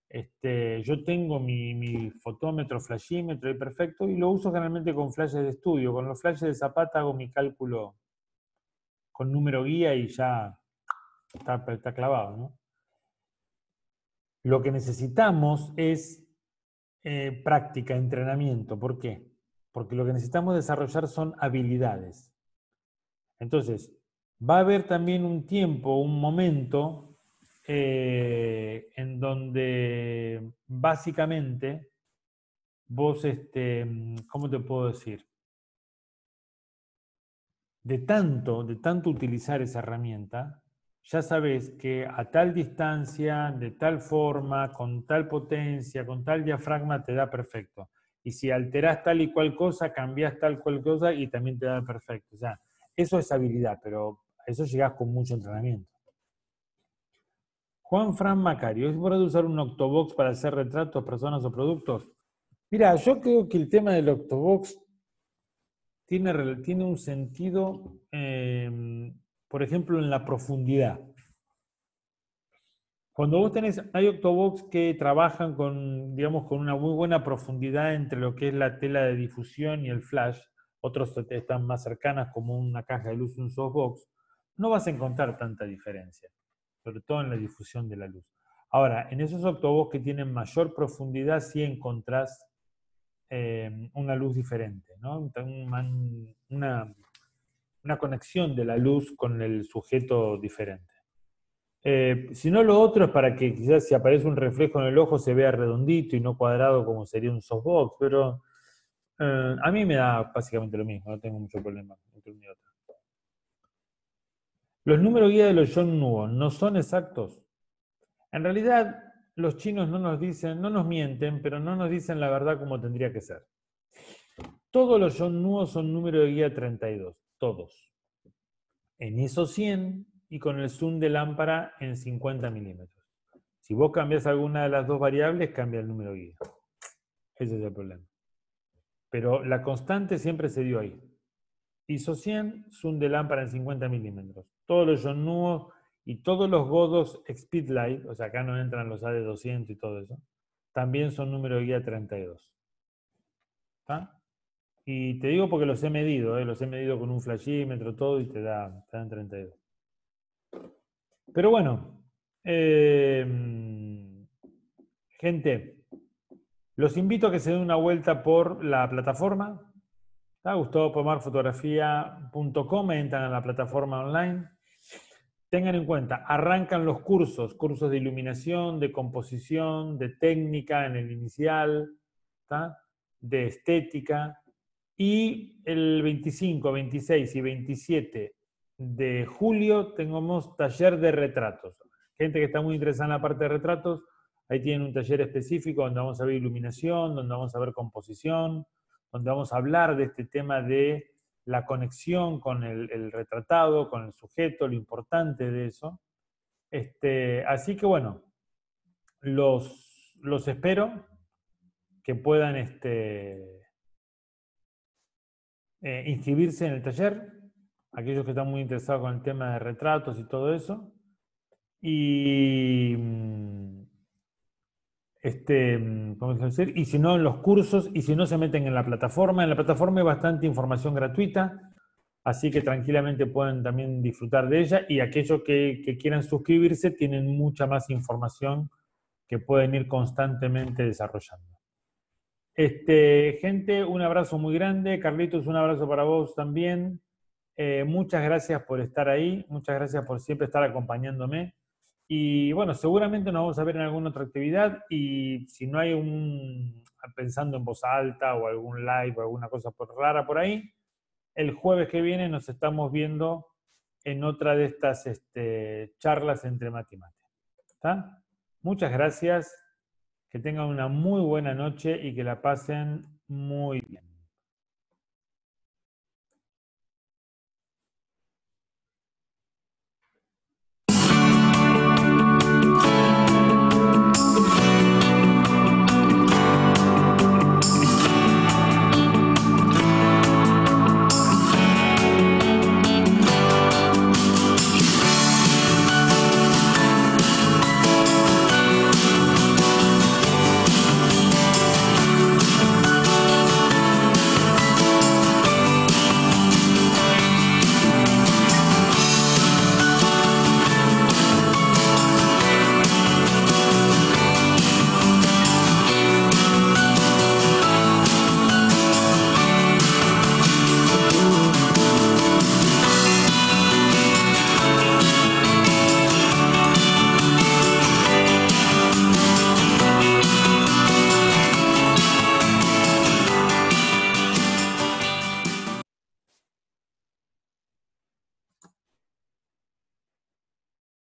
Este, yo tengo mi, fotómetro, flashímetro y perfecto, y lo uso generalmente con flashes de estudio. Con los flashes de Zapata hago mi cálculo con número guía y ya está clavado, ¿no? Lo que necesitamos es eh, práctica, entrenamiento. ¿Por qué? Porque lo que necesitamos desarrollar son habilidades. Entonces, va a haber también un tiempo, un momento eh, en donde básicamente vos, este, ¿cómo te puedo decir? De tanto, de tanto utilizar esa herramienta, ya sabes que a tal distancia, de tal forma, con tal potencia, con tal diafragma, te da perfecto. Y si alterás tal y cual cosa, cambias tal cual cosa y también te da perfecto. O sea, eso es habilidad, pero a eso llegás con mucho entrenamiento. Juan Fran Macario, ¿es verdad usar un Octobox para hacer retratos, personas o productos? Mira, yo creo que el tema del Octobox tiene, tiene un sentido, em, por ejemplo, en la profundidad. Cuando vos tenés, hay Octobox que trabajan con, digamos, con una muy buena profundidad entre lo que es la tela de difusión y el flash, otros están más cercanas como una caja de luz, un softbox, no vas a encontrar tanta diferencia, sobre todo en la difusión de la luz. Ahora, en esos octobox que tienen mayor profundidad sí encontrás eh, una luz diferente, ¿no? Una, una, conexión de la luz con el sujeto diferente. Eh, si no, lo otro es para que quizás si aparece un reflejo en el ojo se vea redondito y no cuadrado como sería un softbox, pero eh, a mí me da básicamente lo mismo, no tengo mucho problema entre uno y otro. Los números guía de los John Nuo no son exactos. En realidad, los chinos no nos dicen, no nos mienten, pero no nos dicen la verdad como tendría que ser. Todos los John Nuo son número de guía 32, todos. En ISO 100 y con el zoom de lámpara en 50 milímetros. Si vos cambias alguna de las dos variables, cambia el número guía. Ese es el problema. Pero la constante siempre se dio ahí. ISO 100, zoom de lámpara en 50 milímetros. Todos los Yonnuo y todos los Godos Speedlight, o sea, acá no entran los AD200 y todo eso, también son número guía 32. ¿Está? Y te digo porque los he medido, ¿eh? los he medido con un flashímetro, todo, y te, da, te dan 32. Pero bueno, em, gente, los invito a que se den una vuelta por la plataforma. GustavoPomarFotografía.com, entran a la plataforma online. Tengan en cuenta, arrancan los cursos, cursos de iluminación, de composición, de técnica en el inicial, de estética. Y el 25, 26 y 27 de julio tenemos taller de retratos. Gente que está muy interesada en la parte de retratos, Ahí tienen un taller específico donde vamos a ver iluminación, donde vamos a ver composición, donde vamos a hablar de este tema de la conexión con el, retratado, con el sujeto, lo importante de eso. Este, así que bueno, los, los espero que puedan este, eh, inscribirse en el taller, aquellos que están muy interesados con el tema de retratos y todo eso. Y mm, este, decir? Y si no, en los cursos, y si no, se meten en la plataforma. En la plataforma hay bastante información gratuita, así que tranquilamente pueden también disfrutar de ella. Y aquellos que, quieran suscribirse tienen mucha más información que pueden ir constantemente desarrollando. Este, gente, un abrazo muy grande. Carlitos, un abrazo para vos también. Eh, muchas gracias por estar ahí, muchas gracias por siempre estar acompañándome. Y bueno, seguramente nos vamos a ver en alguna otra actividad y si no hay un, pensando en voz alta o algún live o alguna cosa rara por ahí, el jueves que viene nos estamos viendo en otra de estas este, charlas entre matemáticas. Muchas gracias, que tengan una muy buena noche y que la pasen muy bien.